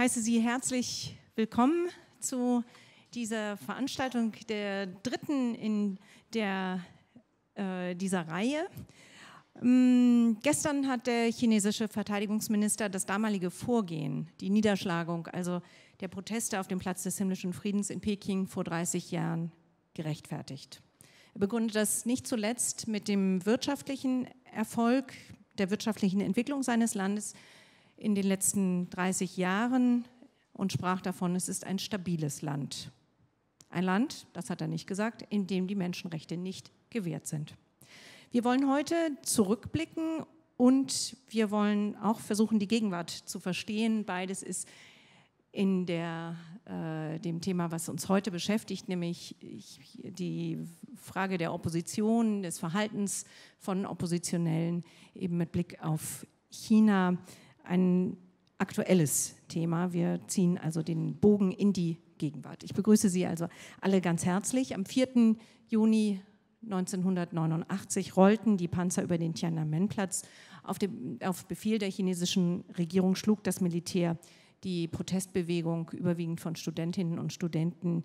heiße Sie herzlich willkommen zu dieser Veranstaltung der dritten in der, äh, dieser Reihe. Ähm, gestern hat der chinesische Verteidigungsminister das damalige Vorgehen, die Niederschlagung, also der Proteste auf dem Platz des himmlischen Friedens in Peking vor 30 Jahren gerechtfertigt. Er begründet das nicht zuletzt mit dem wirtschaftlichen Erfolg, der wirtschaftlichen Entwicklung seines Landes in den letzten 30 Jahren und sprach davon, es ist ein stabiles Land. Ein Land, das hat er nicht gesagt, in dem die Menschenrechte nicht gewährt sind. Wir wollen heute zurückblicken und wir wollen auch versuchen, die Gegenwart zu verstehen. Beides ist in der, äh, dem Thema, was uns heute beschäftigt, nämlich die Frage der Opposition, des Verhaltens von Oppositionellen, eben mit Blick auf China, ein aktuelles Thema. Wir ziehen also den Bogen in die Gegenwart. Ich begrüße Sie also alle ganz herzlich. Am 4. Juni 1989 rollten die Panzer über den Tiananmen-Platz. Auf, auf Befehl der chinesischen Regierung schlug das Militär die Protestbewegung, überwiegend von Studentinnen und Studenten,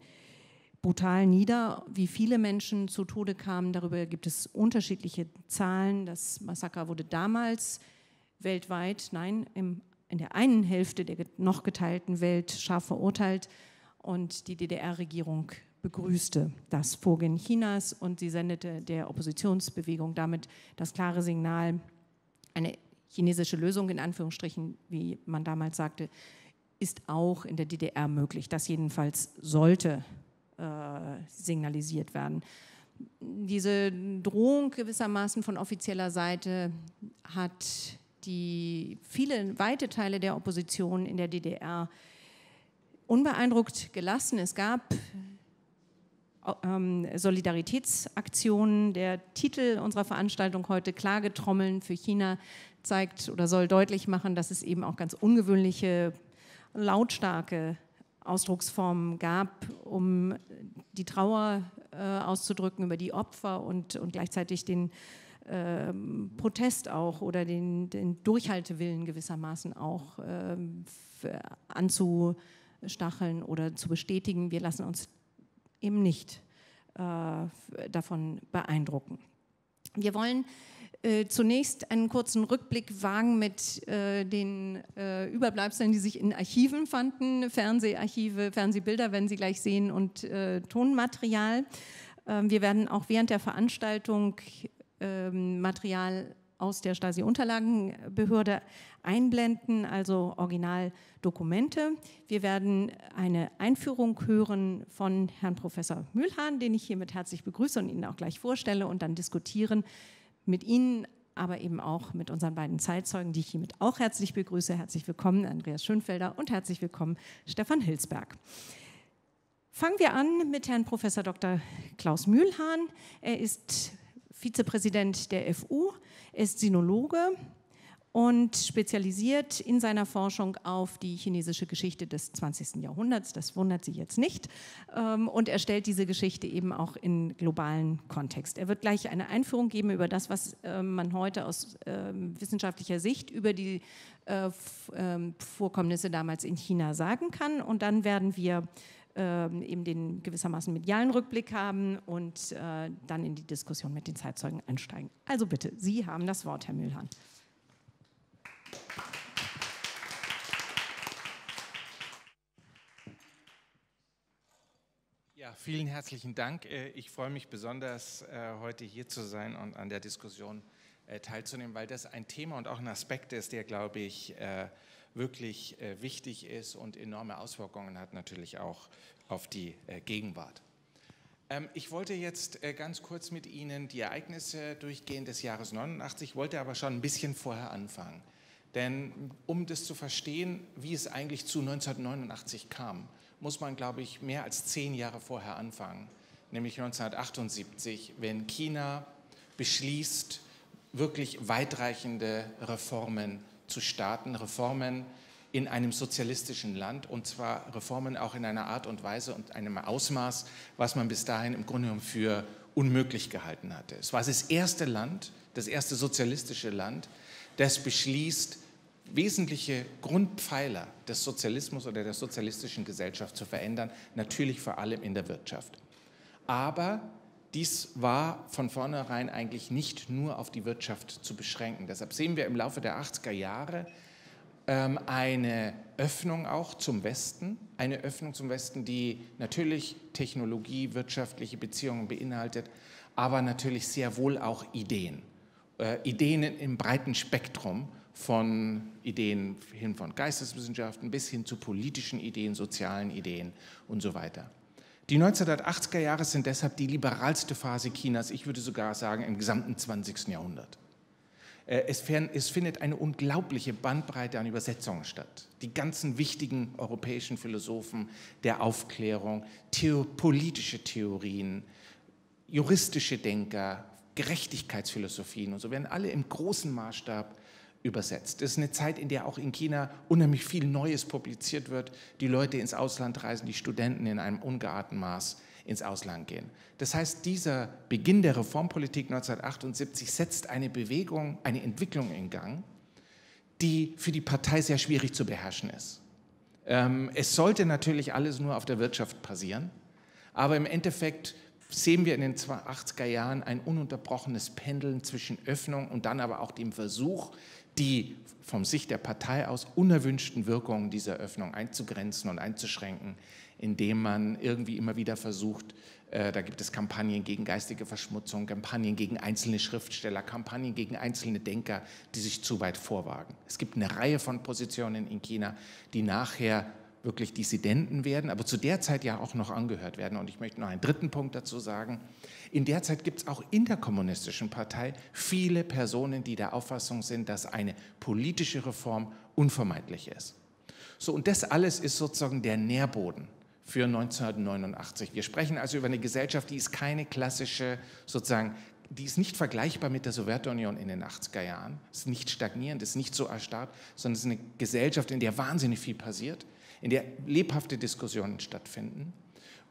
brutal nieder. Wie viele Menschen zu Tode kamen, darüber gibt es unterschiedliche Zahlen. Das Massaker wurde damals weltweit, nein, im, in der einen Hälfte der noch geteilten Welt scharf verurteilt und die DDR-Regierung begrüßte das Vorgehen Chinas und sie sendete der Oppositionsbewegung damit das klare Signal, eine chinesische Lösung in Anführungsstrichen, wie man damals sagte, ist auch in der DDR möglich. Das jedenfalls sollte äh, signalisiert werden. Diese Drohung gewissermaßen von offizieller Seite hat die viele weite Teile der Opposition in der DDR unbeeindruckt gelassen. Es gab ähm, Solidaritätsaktionen. Der Titel unserer Veranstaltung heute, Klagetrommeln für China, zeigt oder soll deutlich machen, dass es eben auch ganz ungewöhnliche lautstarke Ausdrucksformen gab, um die Trauer äh, auszudrücken über die Opfer und, und gleichzeitig den äh, Protest auch oder den, den, Durchhaltewillen gewissermaßen auch äh, anzustacheln oder zu bestätigen. Wir lassen uns eben nicht äh, davon beeindrucken. Wir wollen äh, zunächst einen kurzen Rückblick wagen mit äh, den äh, Überbleibseln, die sich in Archiven fanden, Fernseharchive, Fernsehbilder werden Sie gleich sehen und äh, Tonmaterial. Ähm, wir werden auch während der Veranstaltung ähm, Material aus der Stasi-Unterlagenbehörde einblenden, also Originaldokumente. Wir werden eine Einführung hören von Herrn Professor Mühlhahn, den ich hiermit herzlich begrüße und Ihnen auch gleich vorstelle und dann diskutieren mit Ihnen, aber eben auch mit unseren beiden Zeitzeugen, die ich hiermit auch herzlich begrüße. Herzlich willkommen, Andreas Schönfelder und herzlich willkommen, Stefan Hilsberg. Fangen wir an mit Herrn Professor Dr. Klaus Mühlhahn. Er ist Vizepräsident der FU, ist Sinologe, und spezialisiert in seiner Forschung auf die chinesische Geschichte des 20. Jahrhunderts. Das wundert Sie jetzt nicht. Ähm, und er stellt diese Geschichte eben auch in globalen Kontext. Er wird gleich eine Einführung geben über das, was ähm, man heute aus ähm, wissenschaftlicher Sicht über die äh, Vorkommnisse damals in China sagen kann. Und dann werden wir eben den gewissermaßen medialen Rückblick haben und äh, dann in die Diskussion mit den Zeitzeugen einsteigen. Also bitte, Sie haben das Wort, Herr Mühlhahn. Ja, vielen herzlichen Dank. Äh, ich freue mich besonders, äh, heute hier zu sein und an der Diskussion teilzunehmen, weil das ein Thema und auch ein Aspekt ist, der, glaube ich, wirklich wichtig ist und enorme Auswirkungen hat natürlich auch auf die Gegenwart. Ähm, ich wollte jetzt ganz kurz mit Ihnen die Ereignisse durchgehen des Jahres 89, wollte aber schon ein bisschen vorher anfangen. Denn um das zu verstehen, wie es eigentlich zu 1989 kam, muss man, glaube ich, mehr als zehn Jahre vorher anfangen, nämlich 1978, wenn China beschließt, wirklich weitreichende Reformen zu starten, Reformen in einem sozialistischen Land und zwar Reformen auch in einer Art und Weise und einem Ausmaß, was man bis dahin im Grunde genommen für unmöglich gehalten hatte. Es war das erste Land, das erste sozialistische Land, das beschließt, wesentliche Grundpfeiler des Sozialismus oder der sozialistischen Gesellschaft zu verändern, natürlich vor allem in der Wirtschaft. Aber dies war von vornherein eigentlich nicht nur auf die Wirtschaft zu beschränken. Deshalb sehen wir im Laufe der 80er Jahre ähm, eine Öffnung auch zum Westen, eine Öffnung zum Westen, die natürlich Technologie, wirtschaftliche Beziehungen beinhaltet, aber natürlich sehr wohl auch Ideen. Äh, Ideen im breiten Spektrum von Ideen hin von Geisteswissenschaften bis hin zu politischen Ideen, sozialen Ideen und so weiter. Die 1980er Jahre sind deshalb die liberalste Phase Chinas, ich würde sogar sagen im gesamten 20. Jahrhundert. Äh, es, findet eine unglaubliche Bandbreite an Übersetzungen statt. Die ganzen wichtigen europäischen Philosophen der Aufklärung, Theo politische Theorien, juristische Denker, Gerechtigkeitsphilosophien und so werden alle im großen Maßstab übersetzt. Es ist eine Zeit, in der auch in China unheimlich viel Neues publiziert wird, die Leute ins Ausland reisen, die Studenten in einem ungeahnten Maß ins Ausland gehen. Das heißt, dieser Beginn der Reformpolitik 1978 setzt eine Bewegung, eine Entwicklung in Gang, die für die Partei sehr schwierig zu beherrschen ist. Ähm, es sollte natürlich alles nur auf der Wirtschaft passieren, aber im Endeffekt sehen wir in den 80er Jahren ein ununterbrochenes Pendeln zwischen Öffnung und dann aber auch dem Versuch, die vom Sicht der Partei aus unerwünschten Wirkungen dieser Öffnung einzugrenzen und einzuschränken, indem man irgendwie immer wieder versucht, äh, da gibt es Kampagnen gegen geistige Verschmutzung, Kampagnen gegen einzelne Schriftsteller, Kampagnen gegen einzelne Denker, die sich zu weit vorwagen. Es gibt eine Reihe von Positionen in China, die nachher wirklich Dissidenten werden, aber zu der Zeit ja auch noch angehört werden. Und ich möchte noch einen dritten Punkt dazu sagen. In der Zeit gibt es auch in der kommunistischen Partei viele Personen, die der Auffassung sind, dass eine politische Reform unvermeidlich ist. So, und das alles ist sozusagen der Nährboden für 1989. Wir sprechen also über eine Gesellschaft, die ist keine klassische, sozusagen, die ist nicht vergleichbar mit der Sowjetunion in den 80er Jahren, ist nicht stagnierend, ist nicht so erstarrt, sondern es ist eine Gesellschaft, in der wahnsinnig viel passiert, in der lebhafte Diskussionen stattfinden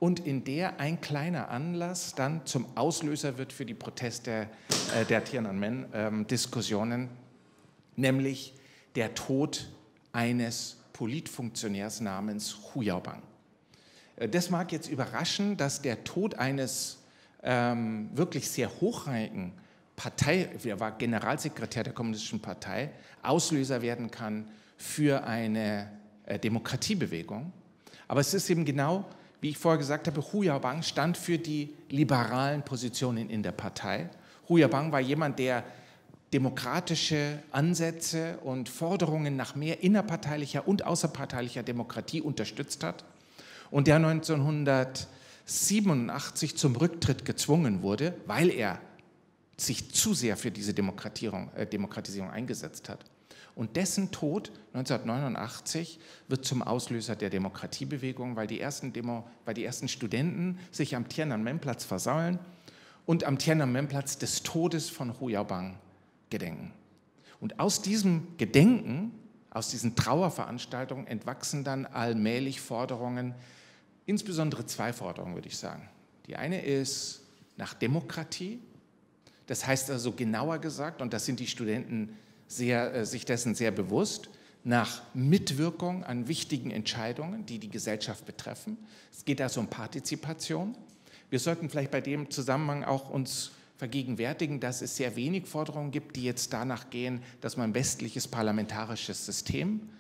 und in der ein kleiner Anlass dann zum Auslöser wird für die Proteste äh, der Tiananmen-Diskussionen, nämlich der Tod eines Politfunktionärs namens Hu Yaobang. Äh, das mag jetzt überraschen, dass der Tod eines ähm, wirklich sehr hochrangigen Partei, er war Generalsekretär der Kommunistischen Partei, Auslöser werden kann für eine äh, Demokratiebewegung. Aber es ist eben genau, wie ich vorher gesagt habe, Hu Yaobang stand für die liberalen Positionen in der Partei. Hu Yaobang war jemand, der demokratische Ansätze und Forderungen nach mehr innerparteilicher und außerparteilicher Demokratie unterstützt hat und der 1987 zum Rücktritt gezwungen wurde, weil er sich zu sehr für diese Demokratisierung, äh, Demokratisierung eingesetzt hat. Und dessen Tod 1989 wird zum Auslöser der Demokratiebewegung, weil die ersten, Demo, weil die ersten Studenten sich am Tiananmen-Platz versammeln und am Tiananmen-Platz des Todes von Hu Yaobang gedenken. Und aus diesem Gedenken, aus diesen Trauerveranstaltungen entwachsen dann allmählich Forderungen, insbesondere zwei Forderungen, würde ich sagen. Die eine ist nach Demokratie, das heißt also genauer gesagt, und das sind die Studenten sehr, äh, sich dessen sehr bewusst, nach Mitwirkung an wichtigen Entscheidungen, die die Gesellschaft betreffen. Es geht also um Partizipation. Wir sollten vielleicht bei dem Zusammenhang auch uns vergegenwärtigen, dass es sehr wenig Forderungen gibt, die jetzt danach gehen, dass man westliches parlamentarisches System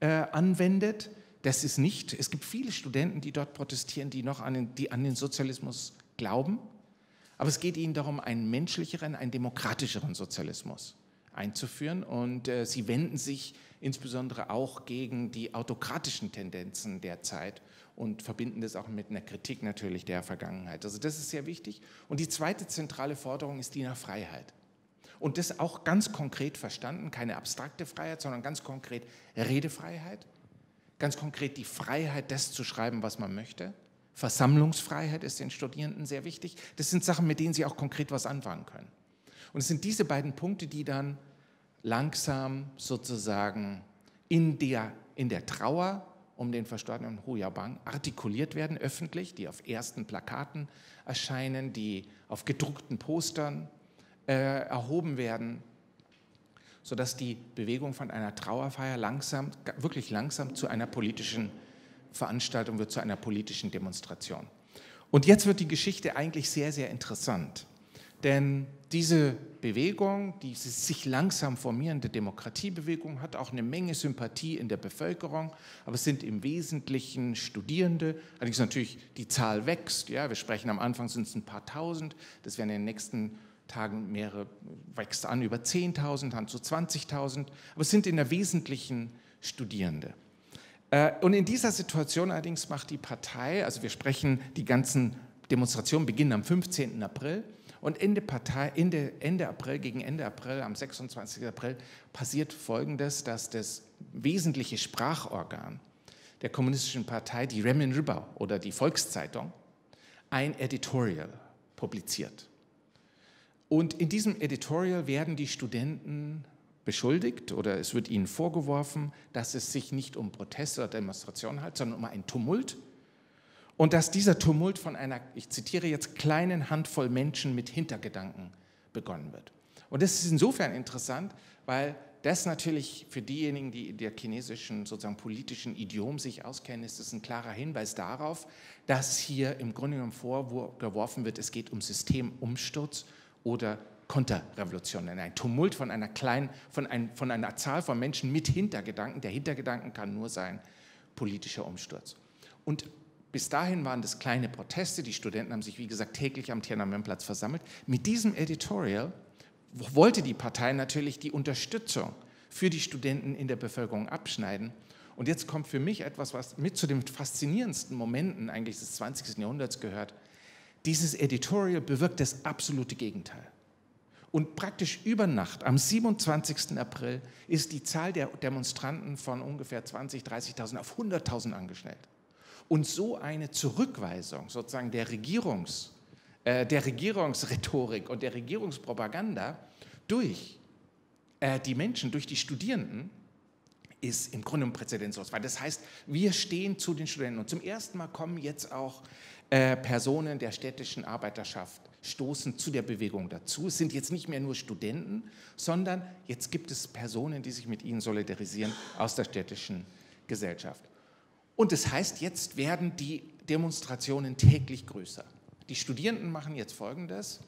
äh, anwendet. Das ist nicht. Es gibt viele Studenten, die dort protestieren, die noch an den, die an den Sozialismus glauben. Aber es geht ihnen darum, einen menschlicheren, einen demokratischeren Sozialismus einzuführen. Und äh, sie wenden sich insbesondere auch gegen die autokratischen Tendenzen der Zeit und verbinden das auch mit einer Kritik natürlich der Vergangenheit. Also das ist sehr wichtig. Und die zweite zentrale Forderung ist die nach Freiheit. Und das auch ganz konkret verstanden, keine abstrakte Freiheit, sondern ganz konkret Redefreiheit, ganz konkret die Freiheit, das zu schreiben, was man möchte. Versammlungsfreiheit ist den Studierenden sehr wichtig. Das sind Sachen, mit denen sie auch konkret was anfangen können. Und es sind diese beiden Punkte, die dann langsam sozusagen in der, in der Trauer um den verstorbenen Hu Yaobang artikuliert werden, öffentlich, die auf ersten Plakaten erscheinen, die auf gedruckten Postern äh, erhoben werden, sodass die Bewegung von einer Trauerfeier langsam, wirklich langsam zu einer politischen Veranstaltung wird, zu einer politischen Demonstration. Und jetzt wird die Geschichte eigentlich sehr, sehr interessant. Denn diese Bewegung, diese sich langsam formierende Demokratiebewegung, hat auch eine Menge Sympathie in der Bevölkerung, aber es sind im Wesentlichen Studierende. Allerdings natürlich die Zahl wächst. Ja, wir sprechen am Anfang sind es ein paar Tausend, das werden in den nächsten Tagen mehrere, wächst an über 10.000, dann zu 20.000, aber es sind in der Wesentlichen Studierende. Äh, und in dieser Situation allerdings macht die Partei, also wir sprechen, die ganzen Demonstrationen beginnen am 15. April, und Ende, Partei, Ende, Ende April, gegen Ende April, am 26. April, passiert Folgendes, dass das wesentliche Sprachorgan der Kommunistischen Partei, die Remin Ribau oder die Volkszeitung, ein Editorial publiziert. Und in diesem Editorial werden die Studenten beschuldigt oder es wird ihnen vorgeworfen, dass es sich nicht um Proteste oder Demonstrationen handelt, sondern um einen Tumult und dass dieser Tumult von einer, ich zitiere jetzt, kleinen Handvoll Menschen mit Hintergedanken begonnen wird. Und das ist insofern interessant, weil das natürlich für diejenigen, die in der chinesischen sozusagen politischen Idiom sich auskennen, ist es ein klarer Hinweis darauf, dass hier im Grunde genommen vorgeworfen wird, es geht um Systemumsturz oder Konterrevolution, ein Tumult von einer kleinen, von, ein, von einer Zahl von Menschen mit Hintergedanken. Der Hintergedanken kann nur sein politischer Umsturz. Und bis dahin waren das kleine Proteste. Die Studenten haben sich, wie gesagt, täglich am Tiananmenplatz versammelt. Mit diesem Editorial wollte die Partei natürlich die Unterstützung für die Studenten in der Bevölkerung abschneiden. Und jetzt kommt für mich etwas, was mit zu den faszinierendsten Momenten eigentlich des 20. Jahrhunderts gehört. Dieses Editorial bewirkt das absolute Gegenteil. Und praktisch über Nacht, am 27. April, ist die Zahl der Demonstranten von ungefähr 20.000, 30.000 auf 100.000 angeschnellt. Und so eine Zurückweisung sozusagen der, Regierungs, äh, der Regierungsrhetorik und der Regierungspropaganda durch äh, die Menschen, durch die Studierenden, ist im Grunde Präzedenzlos. Weil das heißt, wir stehen zu den Studenten. Und zum ersten Mal kommen jetzt auch äh, Personen der städtischen Arbeiterschaft, stoßen zu der Bewegung dazu. Es sind jetzt nicht mehr nur Studenten, sondern jetzt gibt es Personen, die sich mit ihnen solidarisieren aus der städtischen Gesellschaft. Und das heißt, jetzt werden die Demonstrationen täglich größer. Die Studierenden machen jetzt Folgendes,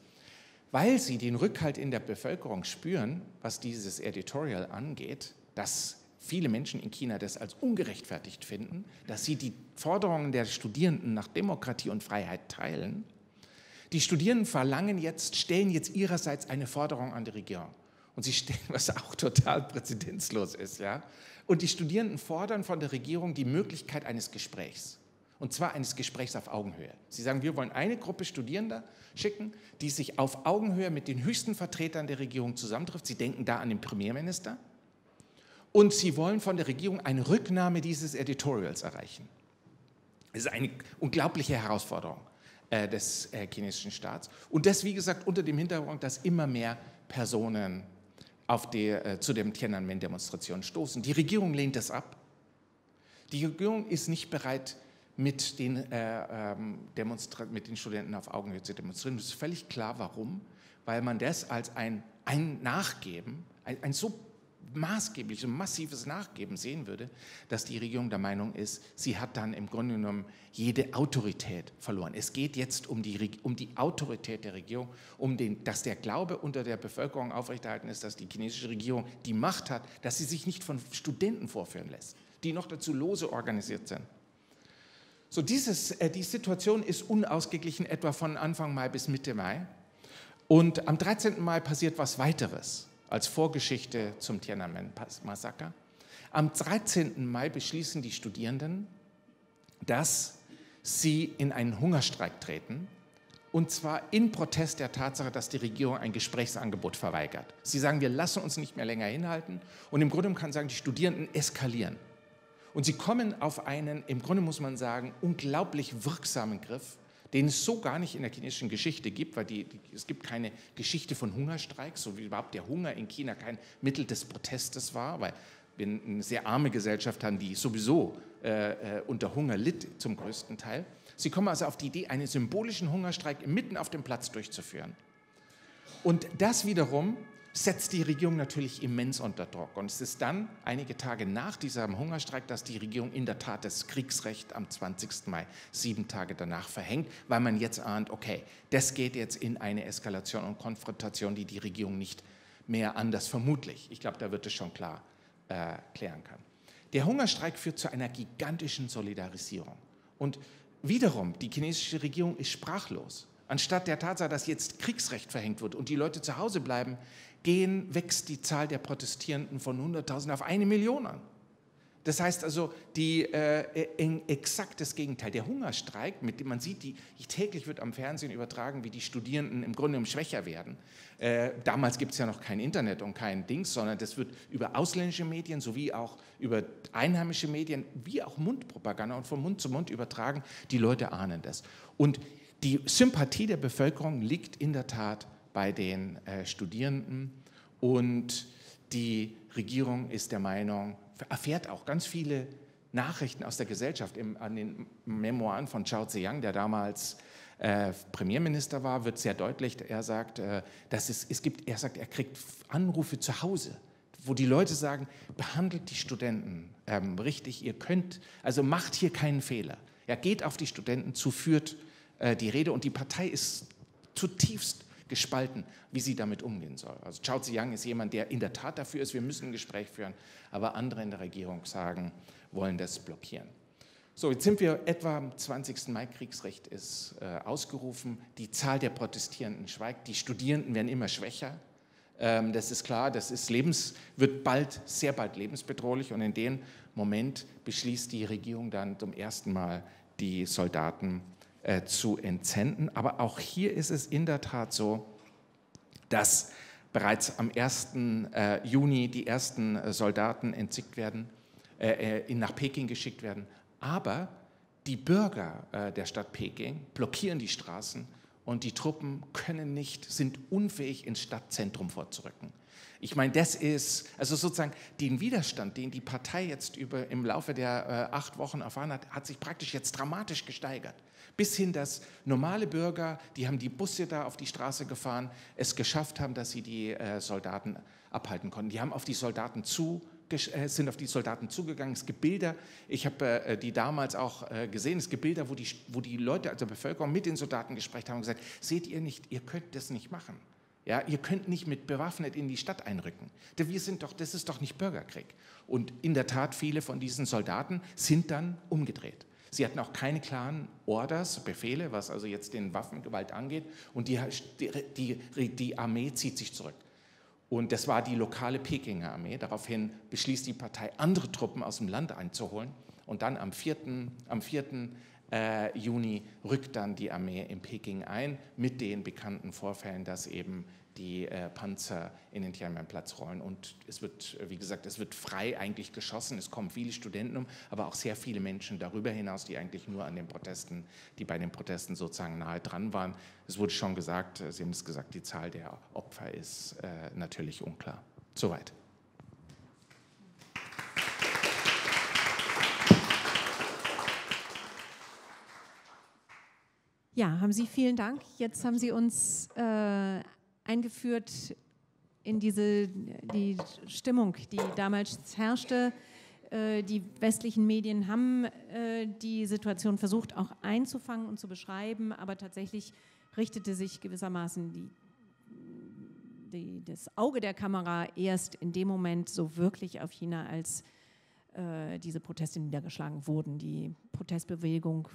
weil sie den Rückhalt in der Bevölkerung spüren, was dieses Editorial angeht, dass viele Menschen in China das als ungerechtfertigt finden, dass sie die Forderungen der Studierenden nach Demokratie und Freiheit teilen. Die Studierenden verlangen jetzt, stellen jetzt ihrerseits eine Forderung an die Regierung. Und sie stellen, was auch total präzedenzlos ist, ja. Und die Studierenden fordern von der Regierung die Möglichkeit eines Gesprächs. Und zwar eines Gesprächs auf Augenhöhe. Sie sagen, wir wollen eine Gruppe Studierender schicken, die sich auf Augenhöhe mit den höchsten Vertretern der Regierung zusammentrifft. Sie denken da an den Premierminister. Und sie wollen von der Regierung eine Rücknahme dieses Editorials erreichen. Das ist eine unglaubliche Herausforderung äh, des äh, chinesischen Staats. Und das, wie gesagt, unter dem Hintergrund, dass immer mehr Personen auf die, äh, zu dem Tiananmen-Demonstration stoßen. Die Regierung lehnt das ab. Die Regierung ist nicht bereit, mit den, äh, ähm, mit den Studenten auf Augenhöhe zu demonstrieren. Es ist völlig klar, warum. Weil man das als ein, ein Nachgeben, ein, ein so maßgebliches und massives Nachgeben sehen würde, dass die Regierung der Meinung ist, sie hat dann im Grunde genommen jede Autorität verloren. Es geht jetzt um die, um die Autorität der Regierung, um den, dass der Glaube unter der Bevölkerung aufrechterhalten ist, dass die chinesische Regierung die Macht hat, dass sie sich nicht von Studenten vorführen lässt, die noch dazu lose organisiert sind. So, dieses, äh, die Situation ist unausgeglichen etwa von Anfang Mai bis Mitte Mai. Und am 13. Mai passiert was weiteres als Vorgeschichte zum Tiananmen-Massaker. Am 13. Mai beschließen die Studierenden, dass sie in einen Hungerstreik treten, und zwar in Protest der Tatsache, dass die Regierung ein Gesprächsangebot verweigert. Sie sagen, wir lassen uns nicht mehr länger hinhalten und im Grunde kann man sagen, die Studierenden eskalieren. Und sie kommen auf einen, im Grunde muss man sagen, unglaublich wirksamen Griff, den es so gar nicht in der chinesischen Geschichte gibt, weil die, die, es gibt keine Geschichte von Hungerstreiks, so wie überhaupt der Hunger in China kein Mittel des Protestes war, weil wir eine sehr arme Gesellschaft haben, die sowieso äh, äh, unter Hunger litt zum größten Teil. Sie kommen also auf die Idee, einen symbolischen Hungerstreik mitten auf dem Platz durchzuführen. Und das wiederum setzt die Regierung natürlich immens unter Druck. Und es ist dann einige Tage nach diesem Hungerstreik, dass die Regierung in der Tat das Kriegsrecht am 20. Mai, sieben Tage danach, verhängt, weil man jetzt ahnt, okay, das geht jetzt in eine Eskalation und Konfrontation, die die Regierung nicht mehr anders vermutlich, ich glaube, da wird es schon klar, äh, klären kann. Der Hungerstreik führt zu einer gigantischen Solidarisierung. Und wiederum, die chinesische Regierung ist sprachlos. Anstatt der Tatsache, dass jetzt Kriegsrecht verhängt wird und die Leute zu Hause bleiben, gehen, wächst die Zahl der Protestierenden von 100.000 auf eine Million an. Das heißt also, die, äh, exakt das Gegenteil. Der Hungerstreik, mit dem man sieht, die, täglich wird am Fernsehen übertragen, wie die Studierenden im Grunde schwächer werden. Äh, damals gibt es ja noch kein Internet und kein Dings, sondern das wird über ausländische Medien sowie auch über einheimische Medien, wie auch Mundpropaganda und von Mund zu Mund übertragen. Die Leute ahnen das. Und die Sympathie der Bevölkerung liegt in der Tat bei den äh, Studierenden und die Regierung ist der Meinung, erfährt auch ganz viele Nachrichten aus der Gesellschaft. Im, an den Memoiren von Chao Ziyang, der damals äh, Premierminister war, wird sehr deutlich, er sagt, äh, dass es, es gibt, er sagt, er kriegt Anrufe zu Hause, wo die Leute sagen, behandelt die Studenten ähm, richtig, ihr könnt, also macht hier keinen Fehler. Er geht auf die Studenten zu, führt äh, die Rede und die Partei ist zutiefst gespalten, wie sie damit umgehen soll. Also Chao Ziyang ist jemand, der in der Tat dafür ist, wir müssen ein Gespräch führen, aber andere in der Regierung sagen, wollen das blockieren. So, jetzt sind wir etwa am 20. Mai, Kriegsrecht ist äh, ausgerufen, die Zahl der Protestierenden schweigt, die Studierenden werden immer schwächer. Ähm, das ist klar, das ist lebens, wird bald, sehr bald lebensbedrohlich und in dem Moment beschließt die Regierung dann zum ersten Mal, die Soldaten äh, zu entsenden. Aber auch hier ist es in der Tat so, dass bereits am 1. Äh, Juni die ersten äh, Soldaten entzickt werden, nach Peking geschickt werden. Aber die Bürger der Stadt Peking blockieren die Straßen und die Truppen können nicht, sind unfähig, ins Stadtzentrum vorzurücken. Ich meine, das ist, also sozusagen den Widerstand, den die Partei jetzt über, im Laufe der äh, acht Wochen erfahren hat, hat sich praktisch jetzt dramatisch gesteigert. Bis hin, dass normale Bürger, die haben die Busse da auf die Straße gefahren, es geschafft haben, dass sie die äh, Soldaten abhalten konnten. Die haben auf die Soldaten zu äh, sind auf die Soldaten zugegangen. Es gibt Bilder, ich habe äh, die damals auch äh, gesehen, es gibt Bilder, wo die, wo die Leute, also Bevölkerung mit den Soldaten gesprochen haben und gesagt, seht ihr nicht, ihr könnt das nicht machen. Ja, ihr könnt nicht mit bewaffnet in die Stadt einrücken. Wir sind doch, das ist doch nicht Bürgerkrieg. Und in der Tat, viele von diesen Soldaten sind dann umgedreht. Sie hatten auch keine klaren Orders, Befehle, was also jetzt den Waffengewalt angeht. Und die, die, die Armee zieht sich zurück. Und das war die lokale Pekinger Armee. Daraufhin beschließt die Partei, andere Truppen aus dem Land einzuholen. Und dann am 4. Am 4 äh, Juni rückt dann die Armee in Peking ein mit den bekannten Vorfällen, dass eben die äh, Panzer in den Tiananmenplatz rollen. Und es wird, wie gesagt, es wird frei eigentlich geschossen. Es kommen viele Studenten um, aber auch sehr viele Menschen darüber hinaus, die eigentlich nur an den Protesten, die bei den Protesten sozusagen nahe dran waren. Es wurde schon gesagt, Sie haben es gesagt, die Zahl der Opfer ist äh, natürlich unklar. Soweit. Ja, haben Sie vielen Dank. Jetzt haben Sie uns äh, eingeführt in diese die Stimmung, die damals herrschte. Äh, die westlichen Medien haben äh, die Situation versucht auch einzufangen und zu beschreiben, aber tatsächlich richtete sich gewissermaßen die, die, das Auge der Kamera erst in dem Moment so wirklich auf China, als diese Proteste niedergeschlagen wurden. Die Protestbewegung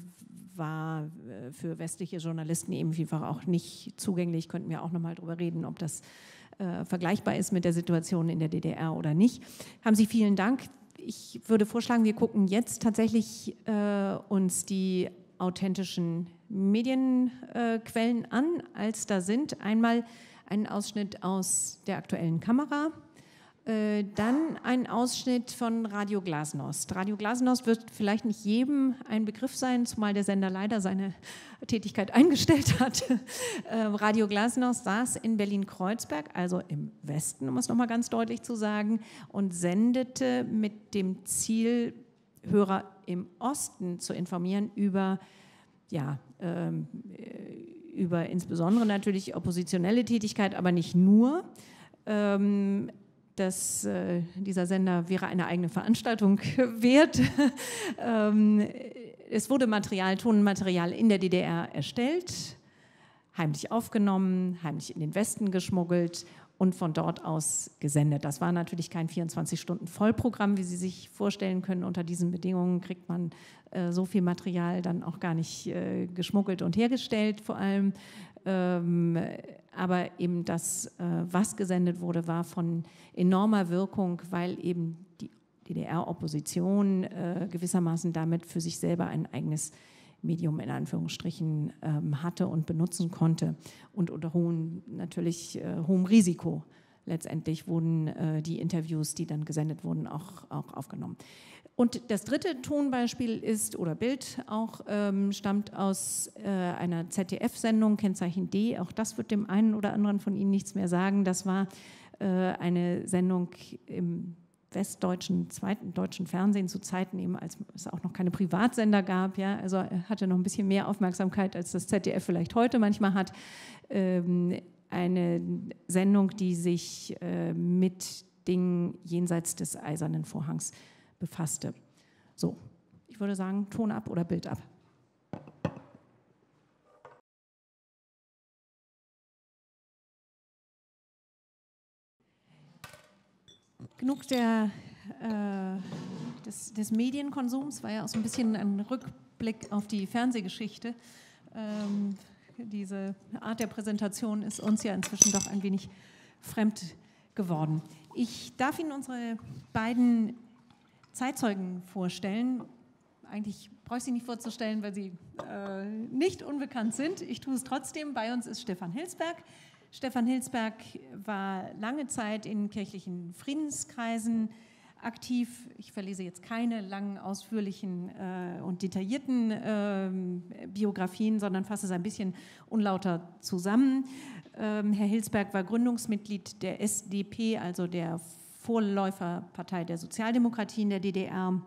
war äh, für westliche Journalisten eben vielfach auch nicht zugänglich. Könnten wir auch noch mal darüber reden, ob das äh, vergleichbar ist mit der Situation in der DDR oder nicht. Haben Sie vielen Dank. Ich würde vorschlagen, wir gucken jetzt tatsächlich äh, uns die authentischen Medienquellen an, als da sind. Einmal einen Ausschnitt aus der aktuellen Kamera äh, dann ein Ausschnitt von Radio Glasnost. Radio Glasnost wird vielleicht nicht jedem ein Begriff sein, zumal der Sender leider seine Tätigkeit eingestellt hat. Äh, Radio Glasnost saß in Berlin-Kreuzberg, also im Westen, um es nochmal ganz deutlich zu sagen, und sendete mit dem Ziel, Hörer im Osten zu informieren über ja, ähm, äh, über insbesondere natürlich oppositionelle Tätigkeit, aber nicht nur ähm, dass äh, dieser Sender wäre eine eigene Veranstaltung wert. ähm, es wurde Material, Tonmaterial in der DDR erstellt, heimlich aufgenommen, heimlich in den Westen geschmuggelt und von dort aus gesendet. Das war natürlich kein 24-Stunden-Vollprogramm, wie Sie sich vorstellen können. Unter diesen Bedingungen kriegt man äh, so viel Material dann auch gar nicht äh, geschmuggelt und hergestellt, vor allem. Ähm, aber eben das, äh, was gesendet wurde, war von enormer Wirkung, weil eben die DDR-Opposition äh, gewissermaßen damit für sich selber ein eigenes Medium in Anführungsstrichen ähm, hatte und benutzen konnte und unter hohem, natürlich äh, hohem Risiko. Letztendlich wurden die Interviews, die dann gesendet wurden, auch, auch aufgenommen. Und das dritte Tonbeispiel ist, oder Bild auch, ähm, stammt aus äh, einer ZDF-Sendung, Kennzeichen D. Auch das wird dem einen oder anderen von Ihnen nichts mehr sagen. Das war äh, eine Sendung im westdeutschen, zweiten deutschen Fernsehen zu Zeiten eben, als es auch noch keine Privatsender gab. Ja, also er hatte noch ein bisschen mehr Aufmerksamkeit, als das ZDF vielleicht heute manchmal hat. Ähm, eine Sendung, die sich äh, mit Dingen jenseits des eisernen Vorhangs befasste. So, ich würde sagen, Ton ab oder Bild ab. genug der, äh, des, des, Medienkonsums, war ja auch so ein bisschen ein Rückblick auf die Fernsehgeschichte. Ähm, diese Art der Präsentation ist uns ja inzwischen doch ein wenig fremd geworden. Ich darf Ihnen unsere beiden Zeitzeugen vorstellen. Eigentlich brauche ich sie nicht vorzustellen, weil sie äh, nicht unbekannt sind. Ich tue es trotzdem. Bei uns ist Stefan Hilsberg. Stefan Hilsberg war lange Zeit in kirchlichen Friedenskreisen aktiv. Ich verlese jetzt keine langen, ausführlichen äh, und detaillierten äh, Biografien, sondern fasse es ein bisschen unlauter zusammen. Ähm, Herr Hilsberg war Gründungsmitglied der SDP, also der Vorläuferpartei der Sozialdemokratie in der DDR,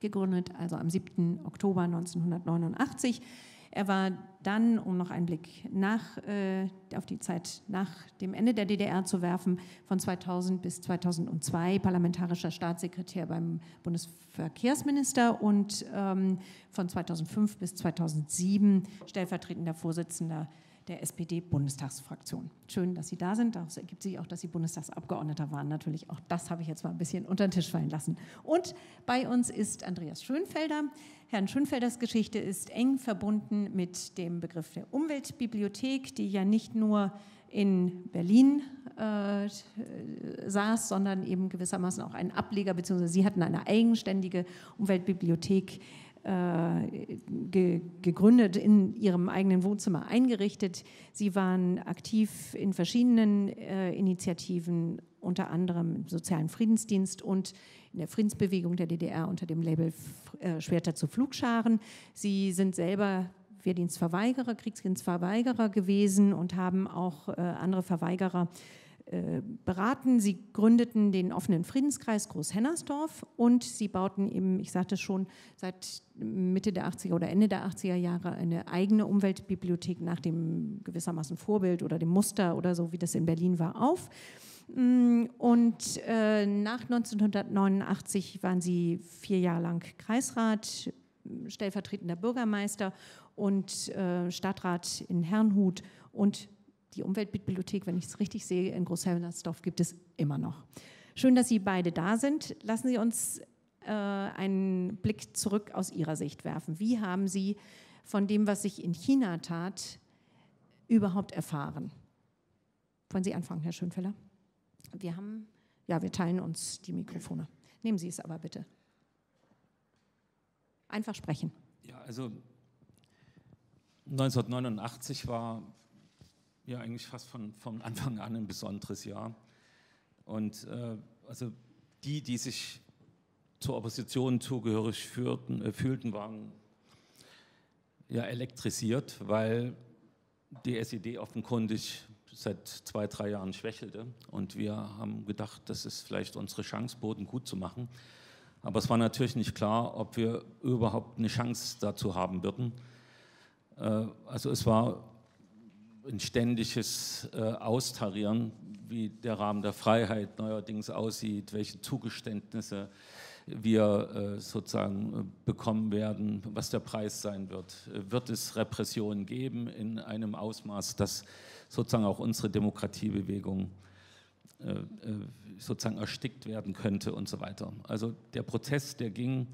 gegründet, also am 7. Oktober 1989. Er war dann, um noch einen Blick nach, äh, auf die Zeit nach dem Ende der DDR zu werfen, von 2000 bis 2002 parlamentarischer Staatssekretär beim Bundesverkehrsminister und ähm, von 2005 bis 2007 stellvertretender Vorsitzender der SPD-Bundestagsfraktion. Schön, dass Sie da sind. Daraus ergibt sich auch, dass Sie Bundestagsabgeordneter waren. Natürlich auch das habe ich jetzt mal ein bisschen unter den Tisch fallen lassen. Und bei uns ist Andreas Schönfelder. Herrn Schönfelders Geschichte ist eng verbunden mit dem Begriff der Umweltbibliothek, die ja nicht nur in Berlin äh, saß, sondern eben gewissermaßen auch ein Ableger, beziehungsweise Sie hatten eine eigenständige Umweltbibliothek ge gegründet, in ihrem eigenen Wohnzimmer eingerichtet. Sie waren aktiv in verschiedenen äh, Initiativen, unter anderem im Sozialen Friedensdienst und in der Friedensbewegung der DDR unter dem Label äh, Schwerter zu Flugscharen. Sie sind selber Wehrdienstverweigerer, Kriegsdienstverweigerer gewesen und haben auch äh, andere Verweigerer äh, äh, beraten. Sie gründeten den offenen Friedenskreis Großhennersdorf und sie bauten eben, ich sagte schon, seit Mitte der 80er oder Ende der 80er Jahre eine eigene Umweltbibliothek nach dem gewissermaßen Vorbild oder dem Muster oder so, wie das in Berlin war, auf. Mm, und äh, nach 1989 waren sie vier Jahre lang Kreisrat, stellvertretender Bürgermeister und äh, Stadtrat in Herrnhut und die Umweltbibliothek, wenn ich es richtig sehe, in Großhellersdorf gibt es immer noch. Schön, dass Sie beide da sind. Lassen Sie uns äh, einen Blick zurück aus Ihrer Sicht werfen. Wie haben Sie von dem, was sich in China tat, überhaupt erfahren? Wollen Sie anfangen, Herr Schönfeller? Wir haben, ja, wir teilen uns die Mikrofone. Nehmen Sie es aber bitte. Einfach sprechen. Ja, also 1989 war ja eigentlich fast von, von Anfang an ein besonderes Jahr. Und äh, also die, die sich zur Opposition zugehörig führten, äh, fühlten, waren ja elektrisiert, weil die SED offenkundig seit zwei, drei Jahren schwächelte. Und wir haben gedacht, das ist vielleicht unsere Chance, Boden gut zu machen. Aber es war natürlich nicht klar, ob wir überhaupt eine Chance dazu haben würden. Äh, also es war ein ständiges äh, Austarieren, wie der Rahmen der Freiheit neuerdings aussieht, welche Zugeständnisse wir äh, sozusagen äh, bekommen werden, was der Preis sein wird. Äh, wird es Repressionen geben in einem Ausmaß, das sozusagen auch unsere Demokratiebewegung sozusagen erstickt werden könnte und so weiter. Also der Prozess, der ging,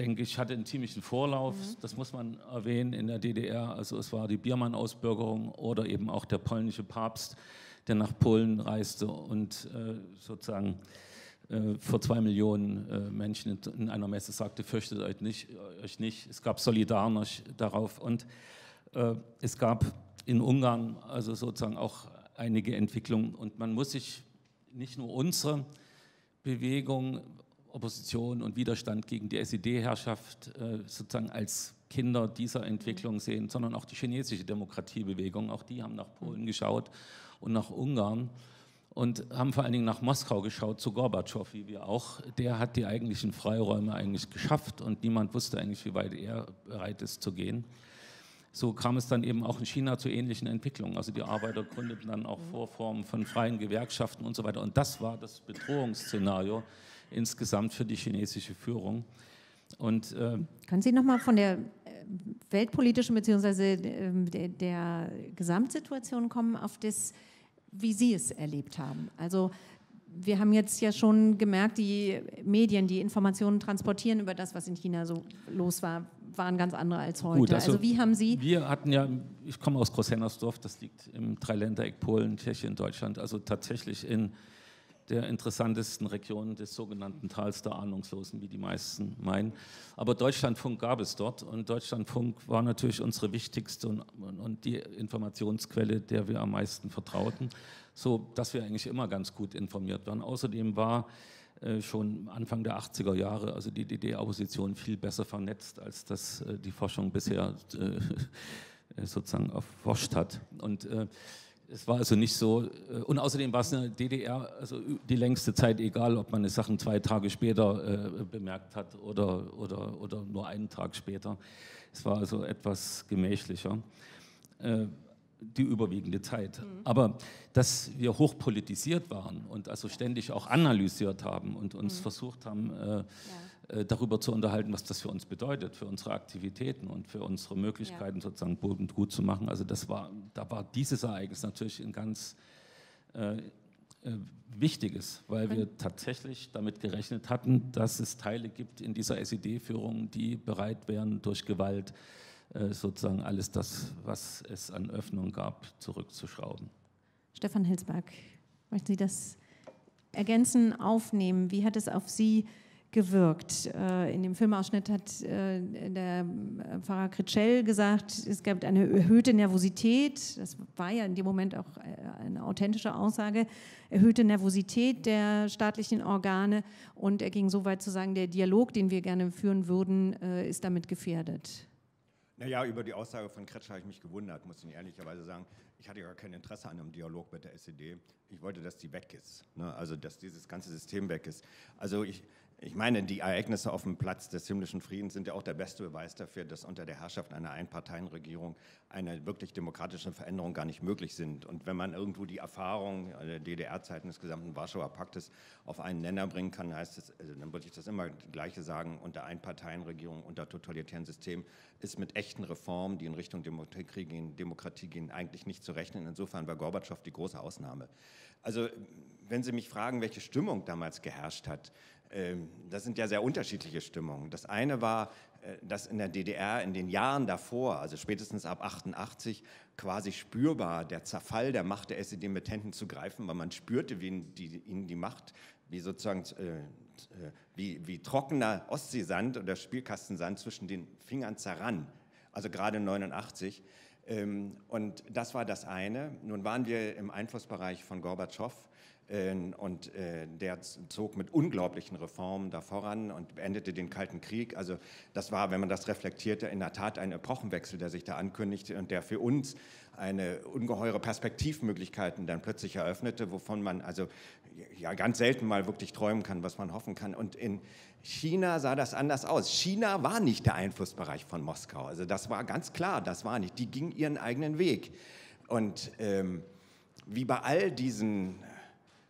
denke ich, hatte einen ziemlichen Vorlauf. Mhm. Das muss man erwähnen in der DDR. Also es war die Biermann-Ausbürgerung oder eben auch der polnische Papst, der nach Polen reiste und sozusagen äh, vor zwei Millionen äh, Menschen in einer Messe sagte, fürchtet euch nicht. Euch nicht. Es gab Solidarność darauf und äh, es gab in Ungarn also sozusagen auch einige Entwicklungen und man muss sich nicht nur unsere Bewegung, Opposition und Widerstand gegen die SED-Herrschaft sozusagen als Kinder dieser Entwicklung sehen, sondern auch die chinesische Demokratiebewegung, auch die haben nach Polen geschaut und nach Ungarn und haben vor allen Dingen nach Moskau geschaut, zu Gorbatschow, wie wir auch. Der hat die eigentlichen Freiräume eigentlich geschafft und niemand wusste eigentlich, wie weit er bereit ist zu gehen. So kam es dann eben auch in China zu ähnlichen Entwicklungen. Also die Arbeiter gründeten dann auch Vorformen von freien Gewerkschaften und so weiter. Und das war das Bedrohungsszenario insgesamt für die chinesische Führung. Und, äh, Können Sie nochmal von der äh, weltpolitischen bzw. Der, der Gesamtsituation kommen auf das wie Sie es erlebt haben. Also wir haben jetzt ja schon gemerkt, die Medien, die Informationen transportieren über das, was in China so los war, waren ganz andere als heute. Gut, also, also, wie haben Sie... Wir hatten ja, ich komme aus Großhennersdorf, das liegt im Dreiländereck Polen, Tschechien, Deutschland, also tatsächlich in der interessantesten Region des sogenannten Tals der Ahnungslosen, wie die meisten meinen. Aber Deutschlandfunk gab es dort und Deutschlandfunk war natürlich unsere wichtigste und, und die Informationsquelle, der wir am meisten vertrauten, so dass wir eigentlich immer ganz gut informiert waren. Außerdem war äh, schon Anfang der 80er Jahre, also die DDR-Opposition viel besser vernetzt, als das äh, die Forschung bisher äh, sozusagen erforscht hat. Und es war also nicht so, äh, und außerdem war es in der DDR also die längste Zeit egal, ob man die Sachen zwei Tage später äh, bemerkt hat oder, oder, oder nur einen Tag später. Es war also etwas gemächlicher, äh, die überwiegende Zeit. Mhm. Aber dass wir hochpolitisiert waren und also ständig auch analysiert haben und uns mhm. versucht haben, äh, ja darüber zu unterhalten, was das für uns bedeutet, für unsere Aktivitäten und für unsere Möglichkeiten, ja. sozusagen Boden gut zu machen. Also das war, da war dieses Ereignis natürlich ein ganz äh, äh, wichtiges, weil wir tatsächlich damit gerechnet hatten, dass es Teile gibt in dieser SED-Führung, die bereit wären, durch Gewalt äh, sozusagen alles das, was es an Öffnung gab, zurückzuschrauben. Stefan Hilsberg, möchten Sie das ergänzen, aufnehmen? Wie hat es auf Sie gewirkt. Äh, in dem Filmausschnitt hat äh, der Pfarrer Kritschell gesagt, es gab eine erhöhte Nervosität, das war ja in dem Moment auch äh, eine authentische Aussage, erhöhte Nervosität der staatlichen Organe und er ging so weit zu sagen, der Dialog, den wir gerne führen würden, ist damit gefährdet. Naja, über die Aussage von Kretsch habe ich mich gewundert, muss ich ehrlicherweise sagen. Ich hatte gar kein Interesse an einem Dialog mit der SED. Ich wollte, dass die weg ist. Ne? Also, dass dieses ganze System weg ist. Also, ich, ich meine, die Ereignisse auf dem Platz des himmlischen Friedens sind ja auch der beste Beweis dafür, dass unter der Herrschaft einer Einparteienregierung eine wirklich demokratische Veränderung gar nicht möglich sind. Und wenn man irgendwo die Erfahrung der DDR-Zeiten des gesamten Warschauer Paktes auf einen Nenner bringen kann, heißt es, also dann würde ich das immer gleiche sagen, unter Einparteienregierung, unter totalitären System ist mit echten Reformen, die in Richtung Demokratie gehen, Demokratie gehen, eigentlich nicht zu rechnen. Insofern war Gorbatschow die große Ausnahme. Also wenn Sie mich fragen, welche Stimmung damals geherrscht hat, das sind ja sehr unterschiedliche Stimmungen. Das eine war, äh, dass in der DDR in den Jahren davor, also spätestens ab 88, quasi spürbar der Zerfall der Macht der SED mit Händen zu greifen, weil man spürte, wie ihnen die, ihnen die Macht, wie sozusagen äh, äh, wie, wie trockener Ostseesand oder Spielkastensand zwischen den Fingern zerrann. Also gerade 89. Ähm, und das war das eine. Nun waren wir im Einflussbereich von Gorbatschow und äh, der zog mit unglaublichen Reformen da voran und beendete den Kalten Krieg. Also das war, wenn man das reflektierte, in der Tat ein Epochenwechsel, der sich da ankündigte und der für uns eine ungeheure Perspektivmöglichkeiten dann plötzlich eröffnete, wovon man also ja ganz selten mal wirklich träumen kann, was man hoffen kann. Und in China sah das anders aus. China war nicht der Einflussbereich von Moskau. Also das war ganz klar, das war nicht. Die ging ihren eigenen Weg. Und ähm, wie bei all diesen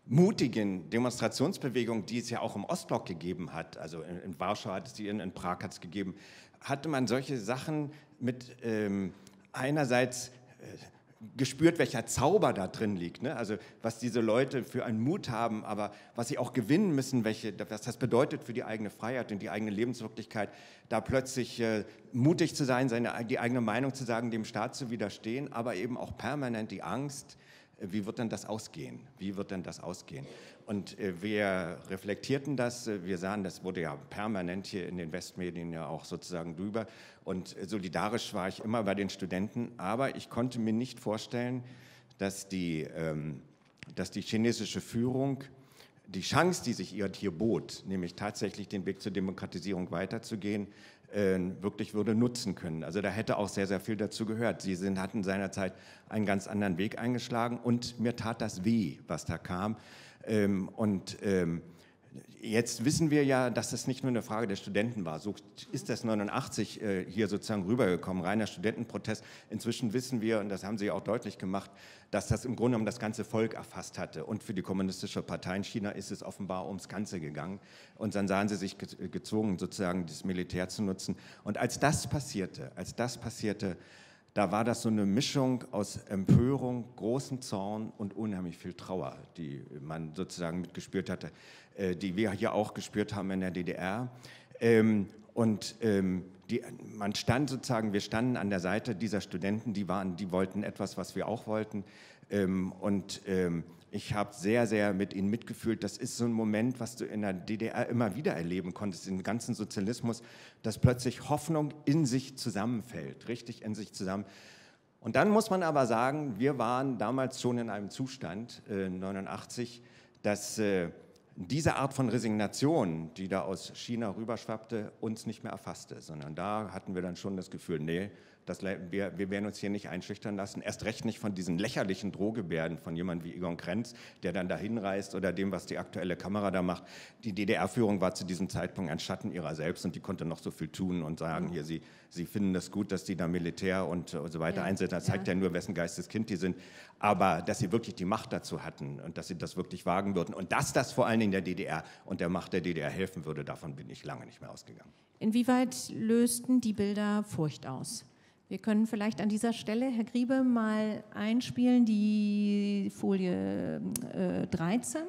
mutigen Demonstrationsbewegungen, die es ja auch im Ostblock gegeben hat, also in, in Warschau hat es die, in, in Prag hat es gegeben, hatte man solche Sachen mit ähm, einerseits äh, gespürt, welcher Zauber da drin liegt. Ne? Also was diese Leute für einen Mut haben, aber was sie auch gewinnen müssen, welche, was das bedeutet für die eigene Freiheit und die eigene Lebenswirklichkeit, da plötzlich äh, mutig zu sein, seine, die eigene Meinung zu sagen, dem Staat zu widerstehen, aber eben auch permanent die Angst, wie wird denn das ausgehen? Wie wird denn das ausgehen? Und äh, wir reflektierten das, wir sahen, das wurde ja permanent hier in den Westmedien ja auch sozusagen drüber. Und solidarisch war ich immer bei den Studenten, aber ich konnte mir nicht vorstellen, dass die, ähm, dass die chinesische Führung die Chance, die sich ihr hier bot, nämlich tatsächlich den Weg zur Demokratisierung weiterzugehen, äh, wirklich würde nutzen können. Also da hätte auch sehr, sehr viel dazu gehört. Sie sind, hatten seinerzeit einen ganz anderen Weg eingeschlagen und mir tat das weh, was da kam. Ähm, und ähm, Jetzt wissen wir ja, dass das nicht nur eine Frage der Studenten war. So ist das 89 äh, hier sozusagen rübergekommen, reiner Studentenprotest. Inzwischen wissen wir, und das haben Sie auch deutlich gemacht, dass das im Grunde um das ganze Volk erfasst hatte. Und für die Kommunistische Partei in China ist es offenbar ums Ganze gegangen. Und dann sahen sie sich gezwungen, sozusagen das Militär zu nutzen. Und als das passierte, als das passierte, da war das so eine Mischung aus Empörung, großem Zorn und unheimlich viel Trauer, die man sozusagen mitgespürt hatte, die wir hier auch gespürt haben in der DDR. Ähm, und ähm, die, man stand sozusagen, wir standen an der Seite dieser Studenten, die waren, die wollten etwas, was wir auch wollten. Ähm, und ich habe sehr, sehr mit ihnen mitgefühlt. Das ist so ein Moment, was du in der DDR immer wieder erleben konntest, im ganzen Sozialismus, dass plötzlich Hoffnung in sich zusammenfällt, richtig in sich zusammen. Und dann muss man aber sagen, wir waren damals schon in einem Zustand, äh, 89, dass äh, diese Art von Resignation, die da aus China rüberschwappte, uns nicht mehr erfasste, sondern da hatten wir dann schon das Gefühl, nee, das, wir, wir werden uns hier nicht einschüchtern lassen, erst recht nicht von diesen lächerlichen Drohgebärden von jemandem wie Egon Krenz, der dann da hinreist oder dem, was die aktuelle Kamera da macht. Die DDR-Führung war zu diesem Zeitpunkt ein Schatten ihrer selbst und die konnte noch so viel tun und sagen, mhm. hier, sie, sie finden das gut, dass die da Militär und, und so weiter ja. einsetzen. Das zeigt ja. ja nur, wessen Geisteskind die sind. Aber dass sie wirklich die Macht dazu hatten und dass sie das wirklich wagen würden und dass das vor allen Dingen der DDR und der Macht der DDR helfen würde, davon bin ich lange nicht mehr ausgegangen. Inwieweit lösten die Bilder Furcht aus? Wir können vielleicht an dieser Stelle, Herr Griebe, mal einspielen die Folie äh, 13.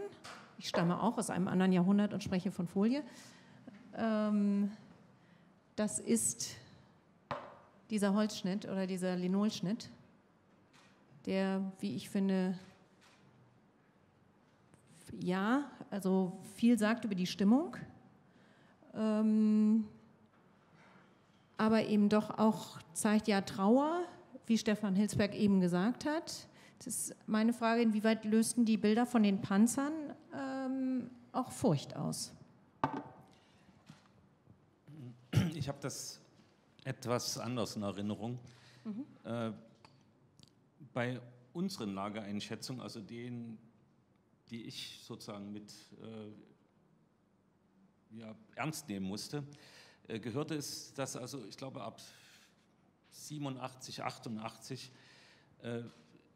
Ich stamme auch aus einem anderen Jahrhundert und spreche von Folie. Ähm, das ist dieser Holzschnitt oder dieser Linolschnitt, der, wie ich finde, ja, also viel sagt über die Stimmung. Ähm, aber eben doch auch zeigt ja Trauer, wie Stefan Hilsberg eben gesagt hat. Das ist meine Frage, inwieweit lösten die Bilder von den Panzern ähm, auch Furcht aus? Ich habe das etwas anders in Erinnerung. Mhm. Äh, bei unseren Lageeinschätzungen, also denen, die ich sozusagen mit äh, ja, ernst nehmen musste, gehörte es, dass also ich glaube ab 87, 88 äh,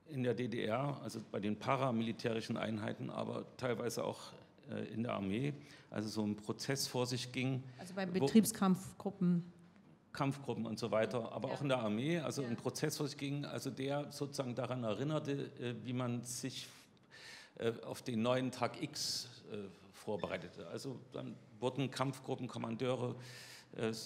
in der DDR, also bei den paramilitärischen Einheiten, aber teilweise auch äh, in der Armee, also so ein Prozess vor sich ging. Also bei Betriebskampfgruppen. Kampfgruppen und so weiter, aber ja. auch in der Armee, also ja. ein Prozess vor sich ging, also der sozusagen daran erinnerte, wie man sich auf den neuen Tag X vorbereitete. Also dann wurden Kampfgruppenkommandeure äh,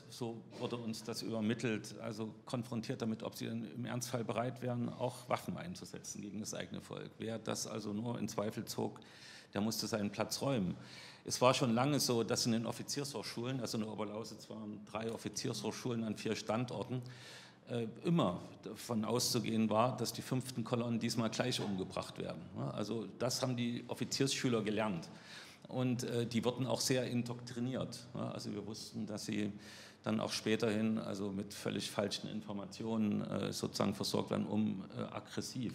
so wurde uns das übermittelt, also konfrontiert damit, ob sie im Ernstfall bereit wären, auch Waffen einzusetzen gegen das eigene Volk. Wer das also nur in Zweifel zog, der musste seinen Platz räumen. Es war schon lange so, dass in den Offiziershochschulen, also in der Oberlausitz waren drei Offiziershochschulen an vier Standorten, äh, immer davon auszugehen war, dass die fünften Kolonnen diesmal gleich umgebracht werden. Also das haben die Offiziersschüler gelernt. Und äh, die wurden auch sehr indoktriniert. Also wir wussten, dass sie dann auch späterhin also mit völlig falschen Informationen äh, sozusagen versorgt werden, um aggressiv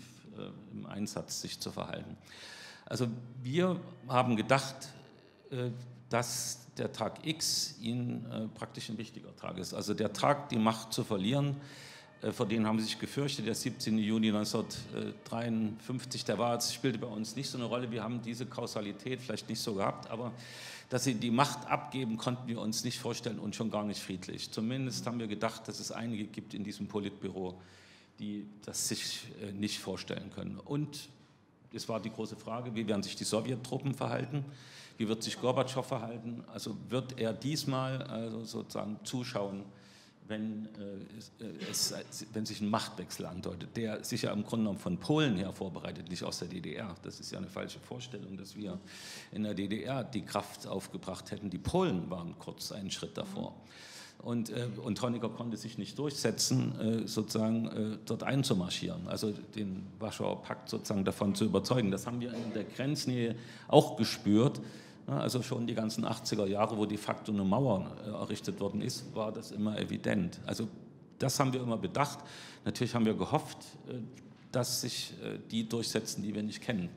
im Einsatz sich zu verhalten. Also wir haben gedacht, dass der Tag X ihnen äh, praktisch ein wichtiger Tag ist. Also der Tag, die Macht zu verlieren, äh, vor den haben sie sich gefürchtet. Der 17. Juni 1953, der war, spielte bei uns nicht so eine Rolle. Wir haben diese Kausalität vielleicht nicht so gehabt, aber dass sie die Macht abgeben, konnten wir uns nicht vorstellen und schon gar nicht friedlich. Zumindest haben wir gedacht, dass es einige gibt in diesem Politbüro, die das sich äh, nicht vorstellen können. Und es war die große Frage, wie werden sich die Sowjettruppen verhalten? Wie wird sich Gorbatschow verhalten? Also wird er diesmal also sozusagen zuschauen, wenn, äh, es, wenn sich ein Machtwechsel andeutet, der sich ja im Grunde genommen von Polen her vorbereitet, nicht aus der DDR. Das ist ja eine falsche Vorstellung, dass wir in der DDR die Kraft aufgebracht hätten. Die Polen waren kurz einen Schritt davor. Und, äh, und Honecker konnte sich nicht durchsetzen, äh, sozusagen äh, dort einzumarschieren, also den Warschauer Pakt sozusagen davon zu überzeugen. Das haben wir in der Grenznähe auch gespürt. Also schon die ganzen 80er Jahre, wo de facto eine Mauer äh, errichtet worden ist, war das immer evident. Also das haben wir immer bedacht. Natürlich haben wir gehofft, äh, dass sich äh, die durchsetzen, die wir nicht kennen.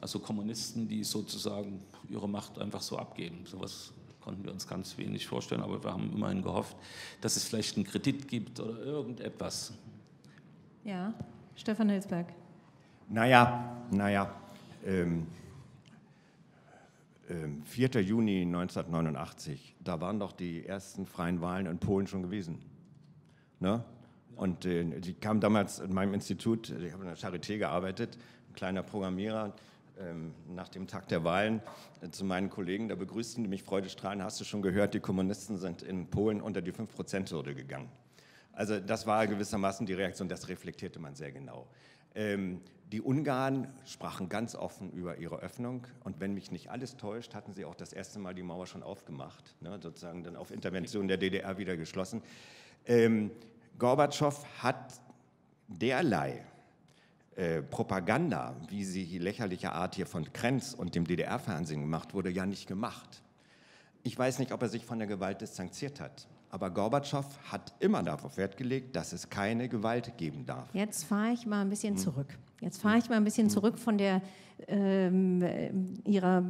Also Kommunisten, die sozusagen ihre Macht einfach so abgeben. Sowas konnten wir uns ganz wenig vorstellen, aber wir haben immerhin gehofft, dass es vielleicht einen Kredit gibt oder irgendetwas. Ja, Stefan Hilsberg. Naja, naja. Ähm 4. Ähm, Juni 1989, da waren doch die ersten freien Wahlen in Polen schon gewesen. Ne? Und äh, die kam damals in meinem Institut, ich habe in der Charité gearbeitet, ein kleiner Programmierer, ähm, nach dem Tag der Wahlen äh, zu meinen Kollegen, da begrüßten die mich freudestrahlend, hast du schon gehört, die Kommunisten sind in Polen unter die 5%-Hürde gegangen. Also das war gewissermaßen die Reaktion, das reflektierte man sehr genau. Ähm, die Ungarn sprachen ganz offen über ihre Öffnung und wenn mich nicht alles täuscht, hatten sie auch das erste Mal die Mauer schon aufgemacht, ne, sozusagen dann auf Intervention der DDR wieder geschlossen. Ähm, Gorbatschow hat derlei äh, Propaganda, wie sie lächerlicher Art hier von Krenz und dem DDR-Fernsehen gemacht wurde, ja nicht gemacht. Ich weiß nicht, ob er sich von der Gewalt distanziert hat. Aber Gorbatschow hat immer darauf Wert gelegt, dass es keine Gewalt geben darf. Jetzt fahre ich mal ein bisschen hm. zurück. Jetzt fahre ich mal ein bisschen zurück von der ähm, ihrer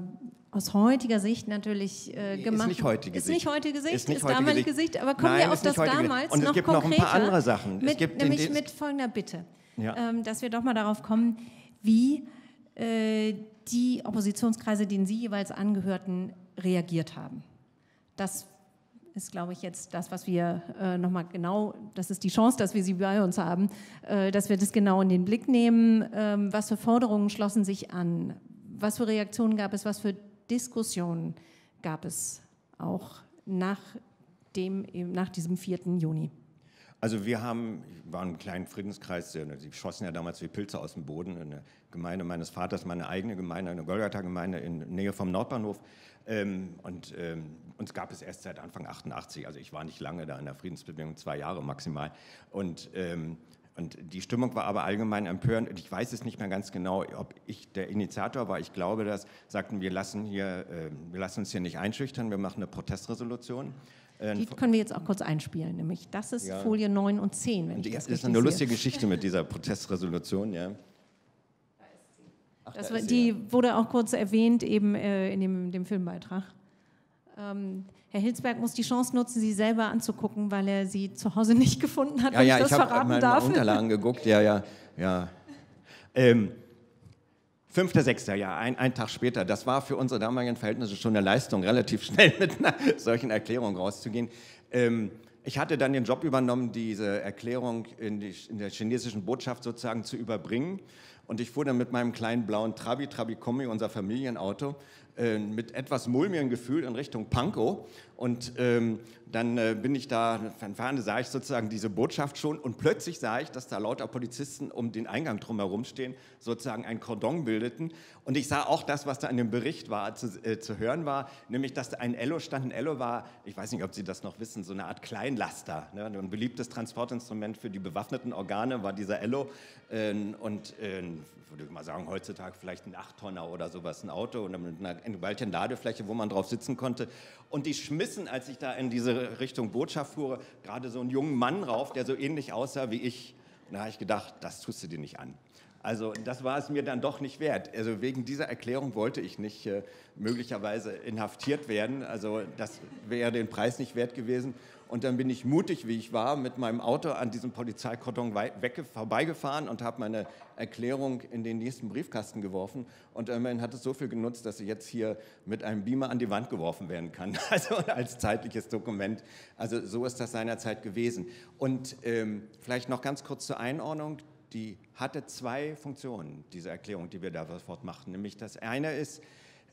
aus heutiger Sicht natürlich äh, gemacht. Ist nicht heutige Sicht. Ist nicht heutige Sicht, ist, nicht ist damalige Sicht. Aber kommen Nein, wir auf das damals Und es noch gibt konkreter, noch ein paar andere Sachen. Mit, nämlich mit folgender Bitte, ja. ähm, dass wir doch mal darauf kommen, wie äh, die Oppositionskreise, denen Sie jeweils angehörten, reagiert haben. Das ist, glaube ich, jetzt das, was wir äh, nochmal genau, das ist die Chance, dass wir sie bei uns haben, äh, dass wir das genau in den Blick nehmen. Ähm, was für Forderungen schlossen sich an? Was für Reaktionen gab es? Was für Diskussionen gab es auch nach, dem, nach diesem 4. Juni? Also wir haben, waren im kleinen Friedenskreis, sie schossen ja damals wie Pilze aus dem Boden, eine Gemeinde meines Vaters, meine eigene Gemeinde, eine Golgatha-Gemeinde in Nähe vom Nordbahnhof. Ähm, und ähm, uns gab es erst seit Anfang 88, also ich war nicht lange da in der Friedensbewegung, zwei Jahre maximal. Und, ähm, und die Stimmung war aber allgemein empörend. Und ich weiß es nicht mehr ganz genau, ob ich der Initiator war. Ich glaube, dass sagten, wir lassen, hier, wir lassen uns hier nicht einschüchtern, wir machen eine Protestresolution. Äh, die können wir jetzt auch kurz einspielen, nämlich das ist ja. Folie 9 und 10. Wenn die, ich das, das ist eine lustige Geschichte mit dieser Protestresolution. Ja. Ach, das, die wurde auch kurz erwähnt eben äh, in dem, dem Filmbeitrag. Ähm, Herr Hilsberg muss die Chance nutzen, sie selber anzugucken, weil er sie zu Hause nicht gefunden hat, ja, ja, ich das ich verraten meine darf. Unterlagen geguckt, ja, ja, ja. Ähm, 5.6., ja, ein, ein Tag später. Das war für unsere damaligen Verhältnisse schon eine Leistung, relativ schnell mit einer solchen Erklärung rauszugehen. Ähm, ich hatte dann den Job übernommen, diese Erklärung in, die, in der chinesischen Botschaft sozusagen zu überbringen. Und ich fuhr dann mit meinem kleinen blauen Trabi, Trabi Kombi, unser Familienauto, äh, mit etwas mulmigem Gefühl in Richtung Pankow. Und ähm, dann äh, bin ich da, von Ferne sah ich sozusagen diese Botschaft schon und plötzlich sah ich, dass da lauter Polizisten um den Eingang drumherum stehen, sozusagen ein Kordon bildeten. Und ich sah auch das, was da in dem Bericht war, zu, äh, zu hören war, nämlich, dass da ein Ello stand. Ein Ello war, ich weiß nicht, ob Sie das noch wissen, so eine Art Kleinlaster. Ne? Ein beliebtes Transportinstrument für die bewaffneten Organe war dieser Ello. Äh, und äh, würde ich mal sagen, heutzutage vielleicht ein Achttonner oder sowas, ein Auto und mit einer gewaltigen Ladefläche, wo man drauf sitzen konnte. Und die schmissen, als ich da in diese Richtung Botschaft fuhr, gerade so einen jungen Mann rauf, der so ähnlich aussah wie ich. Und da habe ich gedacht, das tust du dir nicht an. Also das war es mir dann doch nicht wert. Also wegen dieser Erklärung wollte ich nicht äh, möglicherweise inhaftiert werden. Also das wäre den Preis nicht wert gewesen. Und dann bin ich mutig, wie ich war, mit meinem Auto an diesem Polizeikordon weg, vorbeigefahren und habe meine Erklärung in den nächsten Briefkasten geworfen. Und immerhin hat es so viel genutzt, dass sie jetzt hier mit einem Beamer an die Wand geworfen werden kann. Also als zeitliches Dokument. Also so ist das seinerzeit gewesen. Und ähm, vielleicht noch ganz kurz zur Einordnung. Die hatte zwei Funktionen, diese Erklärung, die wir da sofort machten. Nämlich das eine ist,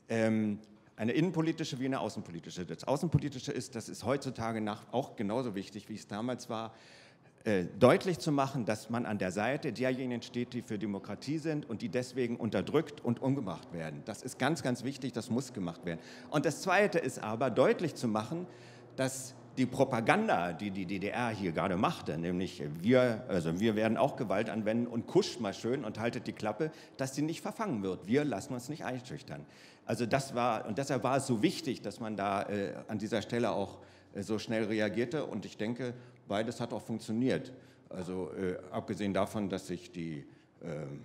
ähm, eine innenpolitische wie eine außenpolitische. Das Außenpolitische ist, das ist heutzutage nach, auch genauso wichtig, wie es damals war, äh, deutlich zu machen, dass man an der Seite derjenigen steht, die für Demokratie sind und die deswegen unterdrückt und umgebracht werden. Das ist ganz, ganz wichtig, das muss gemacht werden. Und das Zweite ist aber, deutlich zu machen, dass die Propaganda, die die DDR hier gerade machte, nämlich wir, also wir werden auch Gewalt anwenden und kuscht mal schön und haltet die Klappe, dass sie nicht verfangen wird. Wir lassen uns nicht einschüchtern. Also das war, und deshalb war es so wichtig, dass man da äh, an dieser Stelle auch äh, so schnell reagierte. Und ich denke, beides hat auch funktioniert. Also äh, abgesehen davon, dass sich die, ähm,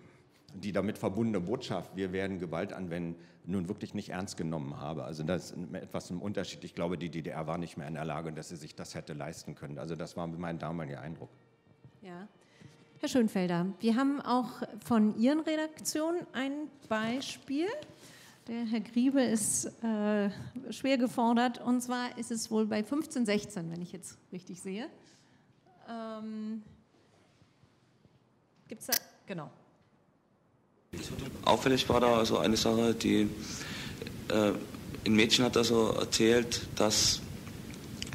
die damit verbundene Botschaft, wir werden Gewalt anwenden, nun wirklich nicht ernst genommen habe. Also das ist etwas im Unterschied. Ich glaube, die DDR war nicht mehr in der Lage, dass sie sich das hätte leisten können. Also das war mein damaliger Eindruck. Ja. Herr Schönfelder, wir haben auch von Ihren Redaktionen ein Beispiel. Der Herr Griebe ist äh, schwer gefordert und zwar ist es wohl bei 1516, wenn ich jetzt richtig sehe. Ähm, Gibt es da, genau. Auffällig war da also eine Sache, die äh, ein Mädchen hat also erzählt, dass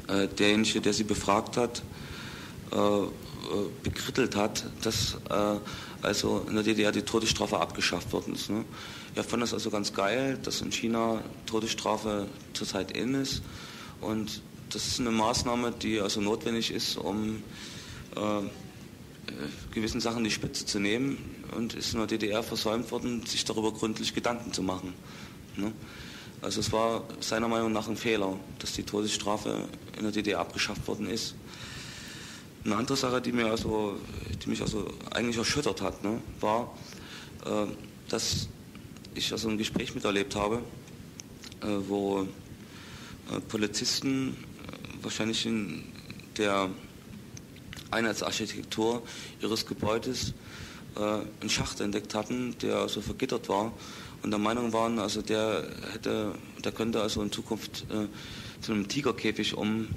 äh, derjenige, der sie befragt hat, äh, äh bekrittelt hat, dass äh, also in der DDR die Todesstrafe abgeschafft worden ist. Ne? Er fand das also ganz geil, dass in China Todesstrafe zurzeit in ist. Und das ist eine Maßnahme, die also notwendig ist, um äh, gewissen Sachen die Spitze zu nehmen und ist in der DDR versäumt worden, sich darüber gründlich Gedanken zu machen. Ne? Also es war seiner Meinung nach ein Fehler, dass die Todesstrafe in der DDR abgeschafft worden ist. Eine andere Sache, die, mir also, die mich also eigentlich erschüttert hat, ne, war, äh, dass ich also ein Gespräch miterlebt habe, äh, wo äh, Polizisten äh, wahrscheinlich in der Einheitsarchitektur ihres Gebäudes einen Schacht entdeckt hatten, der also vergittert war und der Meinung waren, also der hätte, der könnte also in Zukunft zu einem Tigerkäfig um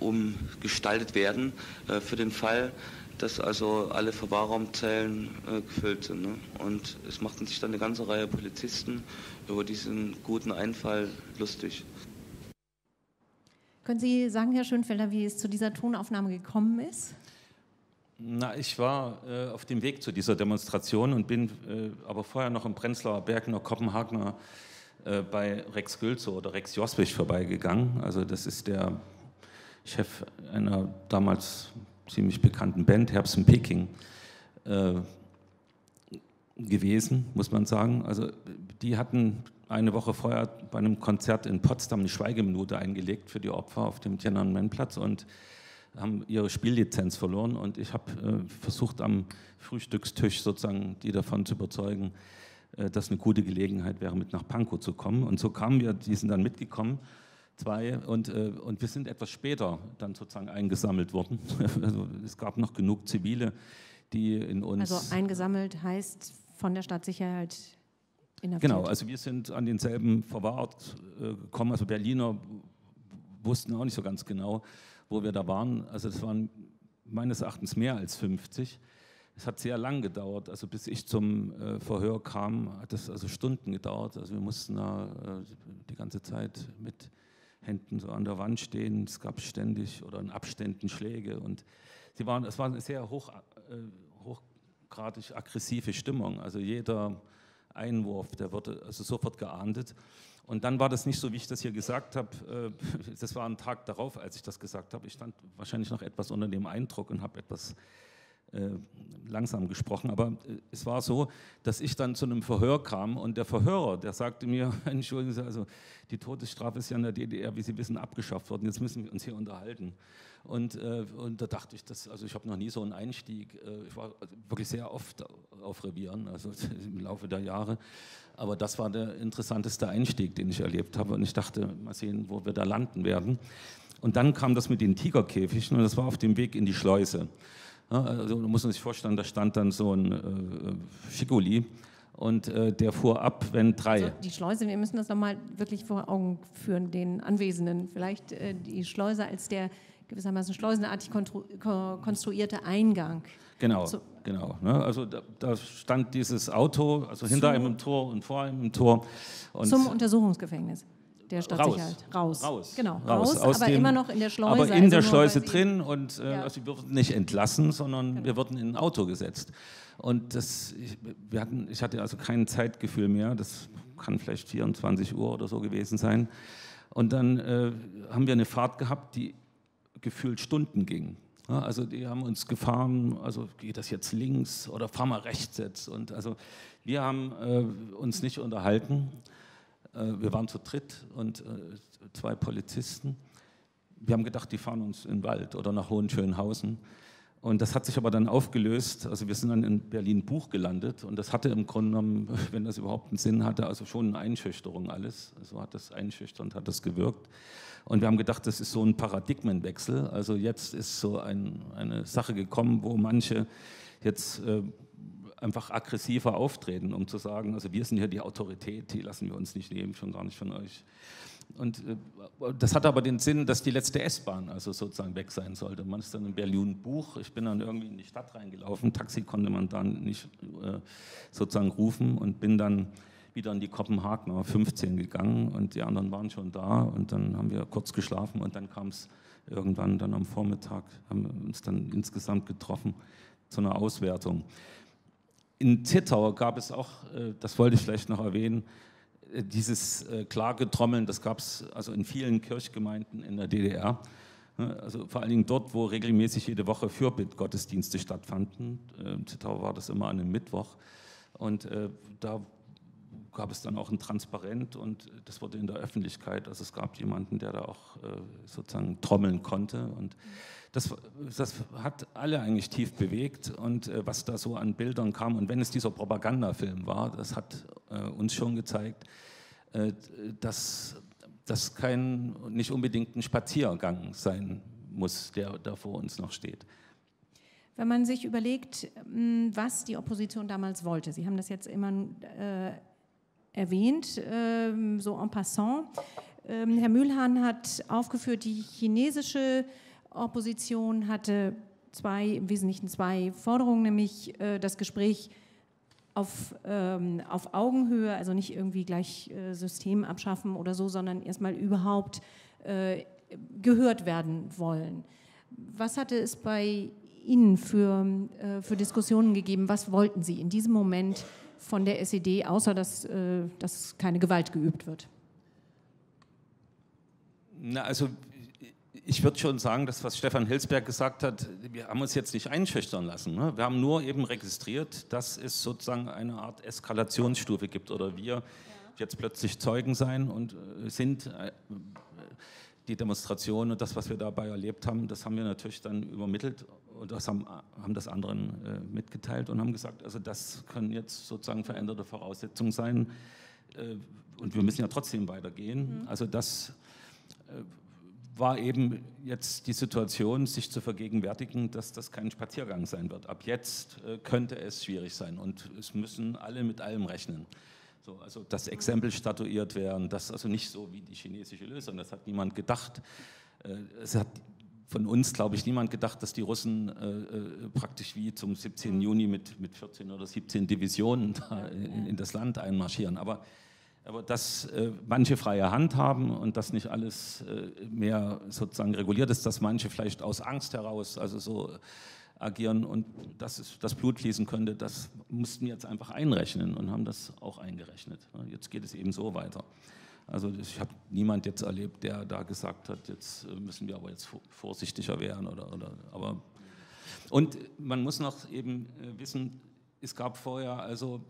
umgestaltet werden für den Fall, dass also alle Verwahrraumzellen äh, gefüllt sind. Ne? Und es machten sich dann eine ganze Reihe Polizisten über diesen guten Einfall lustig. Können Sie sagen, Herr Schönfelder, wie es zu dieser Tonaufnahme gekommen ist? Na, ich war äh, auf dem Weg zu dieser Demonstration und bin äh, aber vorher noch im Prenzlauer Berg, noch Kopenhagener, äh, bei Rex Gülzow oder Rex Joswig vorbeigegangen. Also das ist der Chef einer damals ziemlich bekannten Band, Herbst in Peking, äh, gewesen, muss man sagen. Also die hatten eine Woche vorher bei einem Konzert in Potsdam eine Schweigeminute eingelegt für die Opfer auf dem Tiananmen-Platz und haben ihre Spiellizenz verloren und ich habe äh, versucht am Frühstückstisch sozusagen die davon zu überzeugen, äh, dass eine gute Gelegenheit wäre, mit nach Pankow zu kommen. Und so kamen wir, die sind dann mitgekommen zwei und, äh, und wir sind etwas später dann sozusagen eingesammelt worden. Also es gab noch genug Zivile, die in uns. Also eingesammelt heißt von der Stadtsicherheit inhaftiert. Genau, also wir sind an denselben verwahrt äh, gekommen. Also Berliner wussten auch nicht so ganz genau, wo wir da waren. Also es waren meines Erachtens mehr als 50. Es hat sehr lang gedauert, also bis ich zum äh, Verhör kam, hat es also Stunden gedauert. Also wir mussten da äh, die ganze Zeit mit Händen so an der Wand stehen. Es gab ständig oder in Abständen Schläge und sie waren, es war eine sehr hoch, äh, hochgradig aggressive Stimmung. Also jeder Einwurf, der wurde also sofort geahndet. Und dann war das nicht so, wie ich das hier gesagt habe. Äh, das war ein Tag darauf, als ich das gesagt habe. Ich stand wahrscheinlich noch etwas unter dem Eindruck und habe etwas langsam gesprochen, aber äh, es war so, dass ich dann zu einem Verhör kam und der Verhörer, der sagte mir, entschuldigen Sie, also die Todesstrafe ist ja in der DDR, wie Sie wissen, abgeschafft worden, jetzt müssen wir uns hier unterhalten. Und, äh, und da dachte ich, das, also ich habe noch nie so einen Einstieg, äh, ich war wirklich sehr oft auf Revieren, also im Laufe der Jahre, aber das war der interessanteste Einstieg, den ich erlebt habe und ich dachte, mal sehen, wo wir da landen werden. Und dann kam das mit den Tigerkäfigen und das war auf dem Weg in die Schleuse. Also da muss man sich vorstellen, da stand dann so ein äh, Schikoli und äh, der fuhr ab, wenn drei. Also die Schleuse, wir müssen das nochmal wirklich vor Augen führen, den Anwesenden. Vielleicht äh, die Schleuse als der gewissermaßen schleusenartig konstruierte Eingang. Genau, so. genau. Ne? Also da, da, stand dieses Auto, also hinter einem im Tor und vor einem im Tor. zum Untersuchungsgefängnis der Stadtsicherheit. Raus. Raus. Genau, raus, raus aber dem, immer noch in der Schleuse. Aber in also der Schleuse drin und äh, ja. also wir wurden nicht entlassen, sondern genau. wir wurden in ein Auto gesetzt. Und das, ich, wir hatten, ich hatte also kein Zeitgefühl mehr, das kann vielleicht 24 Uhr oder so gewesen sein. Und dann äh, haben wir eine Fahrt gehabt, die gefühlt Stunden ging. Ja, also die haben uns gefahren, also geht das jetzt links oder fahr mal rechts jetzt. Und also wir haben äh, uns nicht unterhalten. Äh, wir waren zu dritt und äh, zwei Polizisten. Wir haben gedacht, die fahren uns in den Wald oder nach Hohenschönhausen. Und das hat sich aber dann aufgelöst. Also wir sind dann in Berlin-Buch gelandet und das hatte im Grunde genommen, wenn das überhaupt einen Sinn hatte, also schon eine Einschüchterung alles. So hat das einschüchternd, hat das gewirkt. Und wir haben gedacht, das ist so ein Paradigmenwechsel. Also jetzt ist so ein, eine Sache gekommen, wo manche jetzt äh, einfach aggressiver auftreten, um zu sagen, also wir sind hier die Autorität, die lassen wir uns nicht nehmen, schon gar nicht von euch. Und äh, das hat aber den Sinn, dass die letzte S-Bahn also sozusagen weg sein sollte. Man ist dann in Berlin Buch, ich bin dann irgendwie in die Stadt reingelaufen, Taxi konnte man dann nicht äh, sozusagen rufen und bin dann wieder in die Kopenhagener 15 gegangen und die anderen waren schon da und dann haben wir kurz geschlafen und dann kam es irgendwann dann am Vormittag, haben wir uns dann insgesamt getroffen zu einer Auswertung. In Zittau gab es auch, äh, das wollte ich vielleicht noch erwähnen, äh, dieses äh, Klagetrommeln, das gab es also in vielen Kirchgemeinden in der DDR. Also vor allen Dingen dort, wo regelmäßig jede Woche Fürbittgottesdienste stattfanden. In Zittau war das immer an einem Mittwoch. Und da gab es dann auch ein Transparent und das wurde in der Öffentlichkeit, also es gab jemanden, der da auch sozusagen trommeln konnte. Und das, das hat alle eigentlich tief bewegt und äh, was da so an Bildern kam und wenn es dieser Propagandafilm war, das hat äh, uns schon gezeigt, äh, dass das kein, nicht unbedingt ein Spaziergang sein muss, der da vor uns noch steht. Wenn man sich überlegt, hm, was die Opposition damals wollte, Sie haben das jetzt immer äh, erwähnt, äh, so en passant. Ähm, Herr Mühlhahn hat aufgeführt, die chinesische Opposition hatte zwei, im Wesentlichen zwei Forderungen, nämlich äh, das Gespräch auf, ähm, auf Augenhöhe, also nicht irgendwie gleich äh, System abschaffen oder so, sondern erstmal überhaupt äh, gehört werden wollen. Was hatte es bei Ihnen für, äh, für Diskussionen gegeben? Was wollten Sie in diesem Moment von der SED, außer dass, äh, dass keine Gewalt geübt wird? Na, also ich würde schon sagen, das, was Stefan Hilsberg gesagt hat, wir haben uns jetzt nicht einschüchtern lassen. Ne? Wir haben nur eben registriert, dass es sozusagen eine Art Eskalationsstufe gibt oder wir ja. jetzt plötzlich Zeugen sein und äh, sind. Äh, die Demonstration und das, was wir dabei erlebt haben, das haben wir natürlich dann übermittelt und das haben, haben das anderen äh, mitgeteilt und haben gesagt, also das können jetzt sozusagen veränderte Voraussetzungen sein und wir müssen ja trotzdem weitergehen. Mhm. Also das war eben jetzt die Situation, sich zu vergegenwärtigen, dass das kein Spaziergang sein wird. Ab jetzt äh, könnte es schwierig sein und es müssen alle mit allem rechnen. So, also das Exempel statuiert werden, das also nicht so wie die chinesische Lösung, das hat niemand gedacht. Äh, es hat von uns, glaube ich, niemand gedacht, dass die Russen äh, äh praktisch wie zum 17. Juni mit, mit 14 oder 17 Divisionen in, in, das Land einmarschieren. Aber, aber dass äh, manche freie Hand haben und dass nicht alles äh, mehr sozusagen reguliert ist, dass manche vielleicht aus Angst heraus, also so agieren und dass es, das Blut fließen könnte, das mussten wir jetzt einfach einrechnen und haben das auch eingerechnet. Jetzt geht es eben so weiter. Also ich habe niemand jetzt erlebt, der da gesagt hat, jetzt äh, müssen wir aber jetzt vorsichtiger werden oder, oder aber und man muss noch eben äh, wissen, es gab vorher also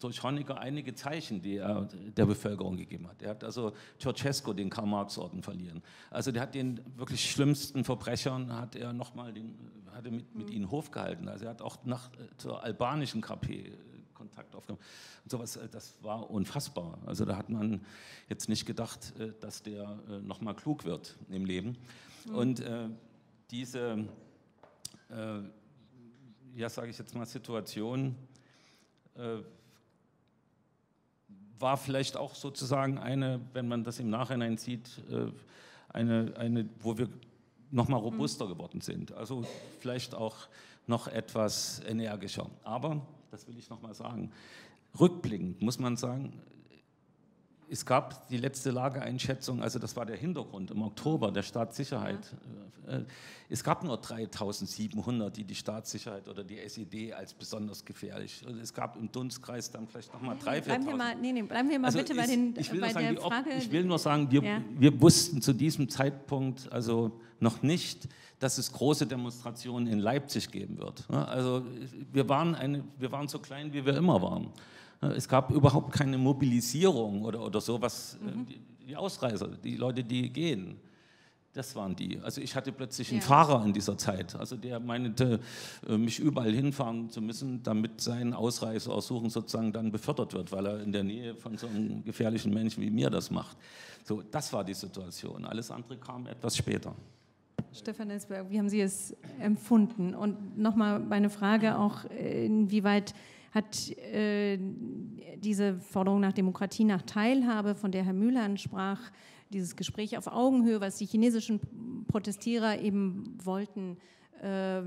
durch Honecker einige Zeichen, die er der Bevölkerung gegeben hat. Er hat also Ceausescu den Karl-Marx-Orden verlieren. Also der hat den wirklich schlimmsten Verbrechern hat er noch mal den, hatte mit, mit ihnen Hof gehalten. Also er hat auch nach, zur albanischen KP Kontakt aufgenommen. Und sowas, das war unfassbar. Also da hat man jetzt nicht gedacht, äh, dass der äh, nochmal klug wird im Leben. Mhm. Und äh, diese, äh, ja, sage ich jetzt mal, Situation äh, war vielleicht auch sozusagen eine, wenn man das im Nachhinein sieht, eine, eine wo wir nochmal robuster mhm. geworden sind. Also vielleicht auch noch etwas energischer. Aber das will ich nochmal sagen. Rückblickend muss man sagen, es gab die letzte Lageeinschätzung, also das war der Hintergrund im Oktober der Staatssicherheit. Ja. Äh, es gab nur 3700, die die Staatssicherheit oder die SED als besonders gefährlich. Also es gab im Dunstkreis dann vielleicht nochmal 3.000, 4.000. Bleiben wir mal, nee, nee, bleiben wir mal also bitte bei, den, ich will bei sagen, der Frage. Ich will nur sagen, wir, ja. wir wussten zu diesem Zeitpunkt also noch nicht, dass es große Demonstrationen in Leipzig geben wird. Also wir waren, eine, wir waren so klein, wie wir immer waren. Es gab überhaupt keine Mobilisierung oder, oder sowas. Mhm. Die, Ausreißer, die Leute, die gehen, das waren die. Also ich hatte plötzlich einen Fahrer in dieser Zeit, also der meinte, äh, mich überall hinfahren zu müssen, damit sein Ausreiseersuchen sozusagen dann befördert wird, weil er in der Nähe von so einem gefährlichen Menschen wie mir das macht. So, das war die Situation. Alles andere kam etwas später. Stefan Elsberg, wie haben Sie es empfunden? Und nochmal meine Frage auch, inwieweit hat äh, diese Forderung nach Demokratie, nach Teilhabe, von der Herr Müller sprach, dieses Gespräch auf Augenhöhe, was die chinesischen Protestierer eben wollten, äh,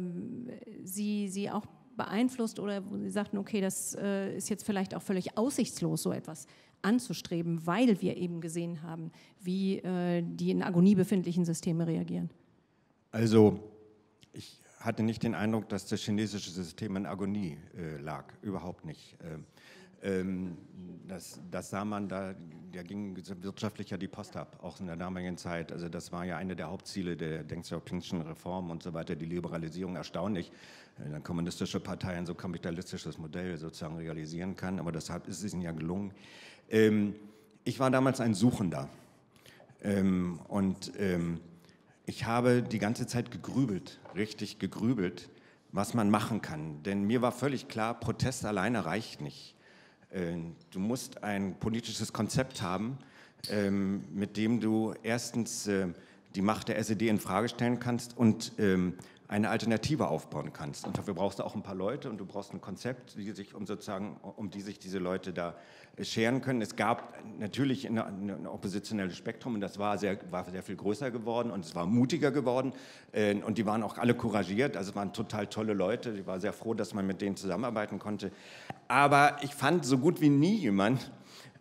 Sie, Sie auch beeinflusst oder Sie sagten, okay, das äh, ist jetzt vielleicht auch völlig aussichtslos, so etwas anzustreben, weil wir eben gesehen haben, wie äh, die in Agonie befindlichen Systeme reagieren? Also ich hatte nicht den Eindruck, dass das chinesische System in Agonie äh, lag, überhaupt nicht. Ähm, ähm, das, das, sah man da, da ging wirtschaftlich ja die Post ab, auch in der damaligen Zeit. Also das war ja eine der Hauptziele der Deng Xiaopingschen Reform und so weiter, die Liberalisierung erstaunlich. Äh, eine kommunistische Partei ein so kapitalistisches Modell sozusagen realisieren kann, aber deshalb ist es ihnen ja gelungen. Ähm, ich war damals ein Suchender ähm, und ich habe die ganze Zeit gegrübelt, richtig gegrübelt, was man machen kann. Denn mir war völlig klar, Protest alleine reicht nicht. Äh, du musst ein politisches Konzept haben, ähm, mit dem du erstens äh, die Macht der SED in Frage stellen kannst und ähm, eine Alternative aufbauen kannst. Und dafür brauchst du auch ein paar Leute und du brauchst ein Konzept, die sich um sozusagen, um die sich diese Leute da scheren können. Es gab natürlich ein oppositionelles Spektrum und das war sehr, war sehr viel größer geworden und es war mutiger geworden äh, und die waren auch alle couragiert, also es waren total tolle Leute. Ich war sehr froh, dass man mit denen zusammenarbeiten konnte. Aber ich fand so gut wie nie jemand,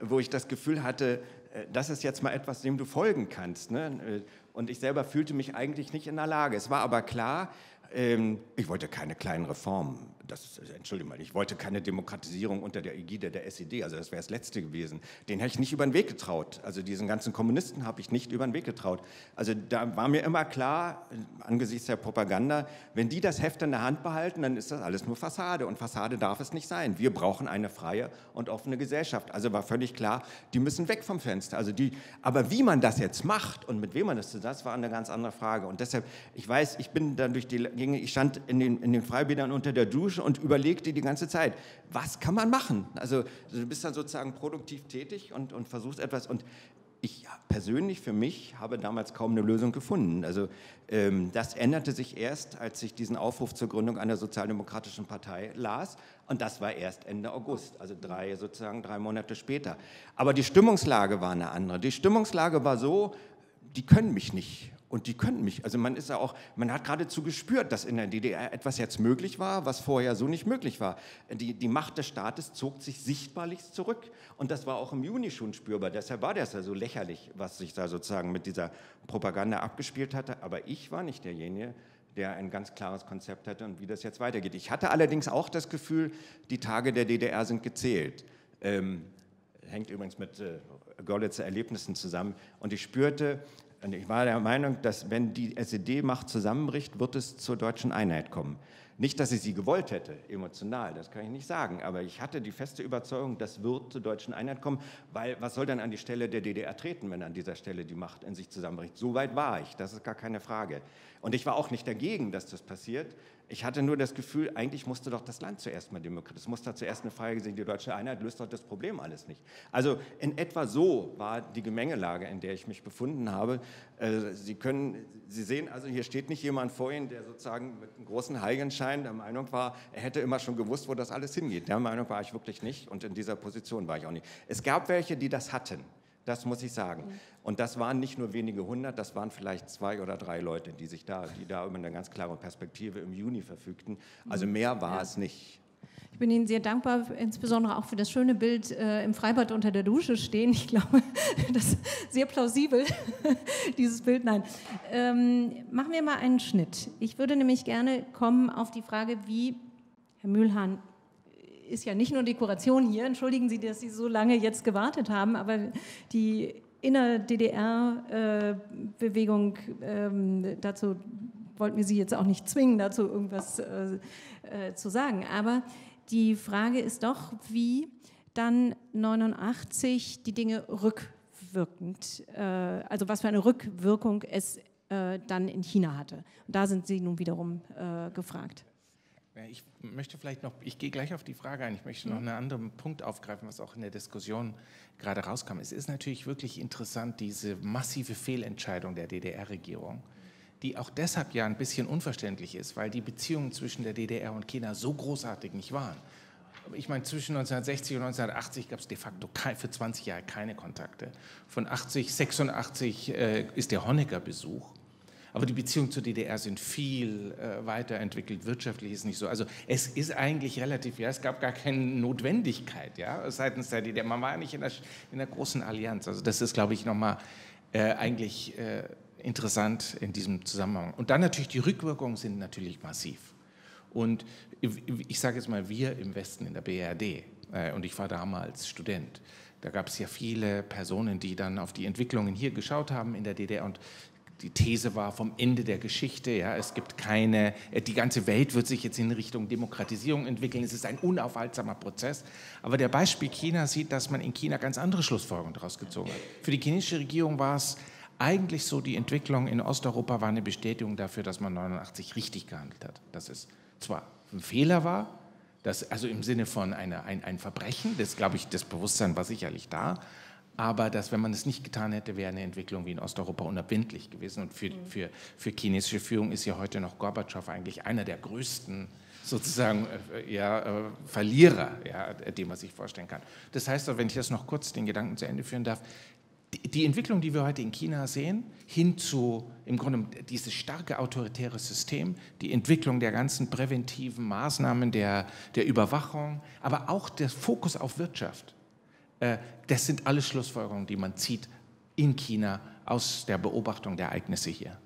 wo ich das Gefühl hatte, äh, das ist jetzt mal etwas, dem du folgen kannst. Ne? Und ich selber fühlte mich eigentlich nicht in der Lage. Es war aber klar, ähm, ich wollte keine kleinen Reformen. Das, Entschuldigung mal, ich wollte keine Demokratisierung unter der Ägide der SED, also das wäre das Letzte gewesen. Den hätte ich nicht über den Weg getraut. Also diesen ganzen Kommunisten habe ich nicht über den Weg getraut. Also da war mir immer klar, angesichts der Propaganda, wenn die das Heft in der Hand behalten, dann ist das alles nur Fassade und Fassade darf es nicht sein. Wir brauchen eine freie und offene Gesellschaft. Also war völlig klar, die müssen weg vom Fenster. Also die, aber wie man das jetzt macht und mit wem man das tut, das war eine ganz andere Frage. Und deshalb, ich weiß, ich bin dann durch die ich stand in den, in den Freibädern unter der Dusche und überlegte die ganze Zeit, was kann man machen? Also du bist dann sozusagen produktiv tätig und, und versuchst etwas. Und ich persönlich für mich habe damals kaum eine Lösung gefunden. Also ähm, das änderte sich erst, als ich diesen Aufruf zur Gründung einer sozialdemokratischen Partei las. Und das war erst Ende August, also drei, sozusagen drei Monate später. Aber die Stimmungslage war eine andere. Die Stimmungslage war so, die können mich nicht Und die können mich, also man ist ja auch, man hat geradezu gespürt, dass in der DDR etwas jetzt möglich war, was vorher so nicht möglich war. Die, die Macht des Staates zog sich sichtbarlich zurück. Und das war auch im Juni schon spürbar. Deshalb war das ja so lächerlich, was sich da sozusagen mit dieser Propaganda abgespielt hatte. Aber ich war nicht derjenige, der ein ganz klares Konzept hatte und wie das jetzt weitergeht. Ich hatte allerdings auch das Gefühl, die Tage der DDR sind gezählt. Ähm, hängt übrigens mit äh, Görlitzer Erlebnissen zusammen. Und ich spürte, und ich war der Meinung, dass wenn die SED-Macht zusammenbricht, wird es zur deutschen Einheit kommen. Nicht, dass ich sie gewollt hätte, emotional, das kann ich nicht sagen, aber ich hatte die feste Überzeugung, das wird zur deutschen Einheit kommen, weil was soll dann an die Stelle der DDR treten, wenn an dieser Stelle die Macht in sich zusammenbricht? So weit war ich, das ist gar keine Frage. Und ich war auch nicht dagegen, dass das passiert. Ich hatte nur das Gefühl, eigentlich musste doch das Land zuerst mal demokratisch, es musste zuerst eine Frage sehen, die deutsche Einheit löst doch das Problem alles nicht. Also in etwa so war die Gemengelage, in der ich mich befunden habe. Äh, Sie können, Sie sehen also, hier steht nicht jemand vor Ihnen, der sozusagen mit einem großen Heiligenschein der Meinung war, er hätte immer schon gewusst, wo das alles hingeht. Der Meinung war ich wirklich nicht und in dieser Position war ich auch nicht. Es gab welche, die das hatten. Das muss ich sagen. Und das waren nicht nur wenige hundert, das waren vielleicht zwei oder drei Leute, die sich da, die da über eine ganz klare Perspektive im Juni verfügten. Also mhm. mehr war ja. es nicht. Ich bin Ihnen sehr dankbar, insbesondere auch für das schöne Bild äh, im Freibad unter der Dusche stehen. Ich glaube, das ist sehr plausibel, dieses Bild. Nein. Ähm, machen wir mal einen Schnitt. Ich würde nämlich gerne kommen auf die Frage, wie, Herr Mühlhahn, ist ja nicht nur Dekoration hier. Entschuldigen Sie, dass Sie so lange jetzt gewartet haben, aber die Inner-DDR-Bewegung, ähm, dazu wollten wir Sie jetzt auch nicht zwingen, dazu irgendwas äh, äh, zu sagen. Aber die Frage ist doch, wie dann 89 die Dinge rückwirkend, äh, also was für eine Rückwirkung es äh, dann in China hatte. Und da sind Sie nun wiederum äh, gefragt. Ich möchte vielleicht noch, ich gehe gleich auf die Frage ein, ich möchte noch einen anderen Punkt aufgreifen, was auch in der Diskussion gerade rauskam. Es ist natürlich wirklich interessant, diese massive Fehlentscheidung der DDR-Regierung, die auch deshalb ja ein bisschen unverständlich ist, weil die Beziehungen zwischen der DDR und China so großartig nicht waren. Ich meine, zwischen 1960 und 1980 gab es de facto für 20 Jahre keine Kontakte. Von 80, 86 äh, ist der Honecker-Besuch aber die Beziehungen zur DDR sind viel äh, weiterentwickelt, wirtschaftlich ist nicht so. Also es ist eigentlich relativ, ja, es gab gar keine Notwendigkeit, ja, seitens der DDR. Man war ja nicht in der, in der großen Allianz. Also das ist, glaube ich, nochmal äh, eigentlich äh, interessant in diesem Zusammenhang. Und dann natürlich die Rückwirkungen sind natürlich massiv. Und ich sage jetzt mal, wir im Westen in der BRD, äh, und ich war damals Student, da gab es ja viele Personen, die dann auf die Entwicklungen hier geschaut haben in der DDR und die These war vom Ende der Geschichte. Ja, es gibt keine, äh, die ganze Welt wird sich jetzt in Richtung Demokratisierung entwickeln. Es ist ein unaufhaltsamer Prozess. Aber der Beispiel China sieht, dass man in China ganz andere Schlussfolgerungen daraus gezogen hat. Für die chinesische Regierung war es eigentlich so, die Entwicklung in Osteuropa war eine Bestätigung dafür, dass man 89 richtig gehandelt hat. Dass es zwar ein Fehler war, dass, also im Sinne von eine, ein, ein Verbrechen, das glaube ich, das Bewusstsein war sicherlich da, aber dass, wenn man es nicht getan hätte, wäre eine Entwicklung wie in Osteuropa unabwendlich gewesen. Und für, mhm. für, für chinesische Führung ist ja heute noch Gorbatschow eigentlich einer der größten sozusagen äh, ja, äh, Verlierer, ja, den man sich vorstellen kann. Das heißt, wenn ich das noch kurz den Gedanken zu Ende führen darf, die, Entwicklung, die wir heute in China sehen, hin zu im Grunde dieses starke autoritäre System, die Entwicklung der ganzen präventiven Maßnahmen, der, der Überwachung, aber auch der Fokus auf Wirtschaft, äh, das sind alle Schlussfolgerungen, die man zieht in China aus der Beobachtung der Ereignisse hier.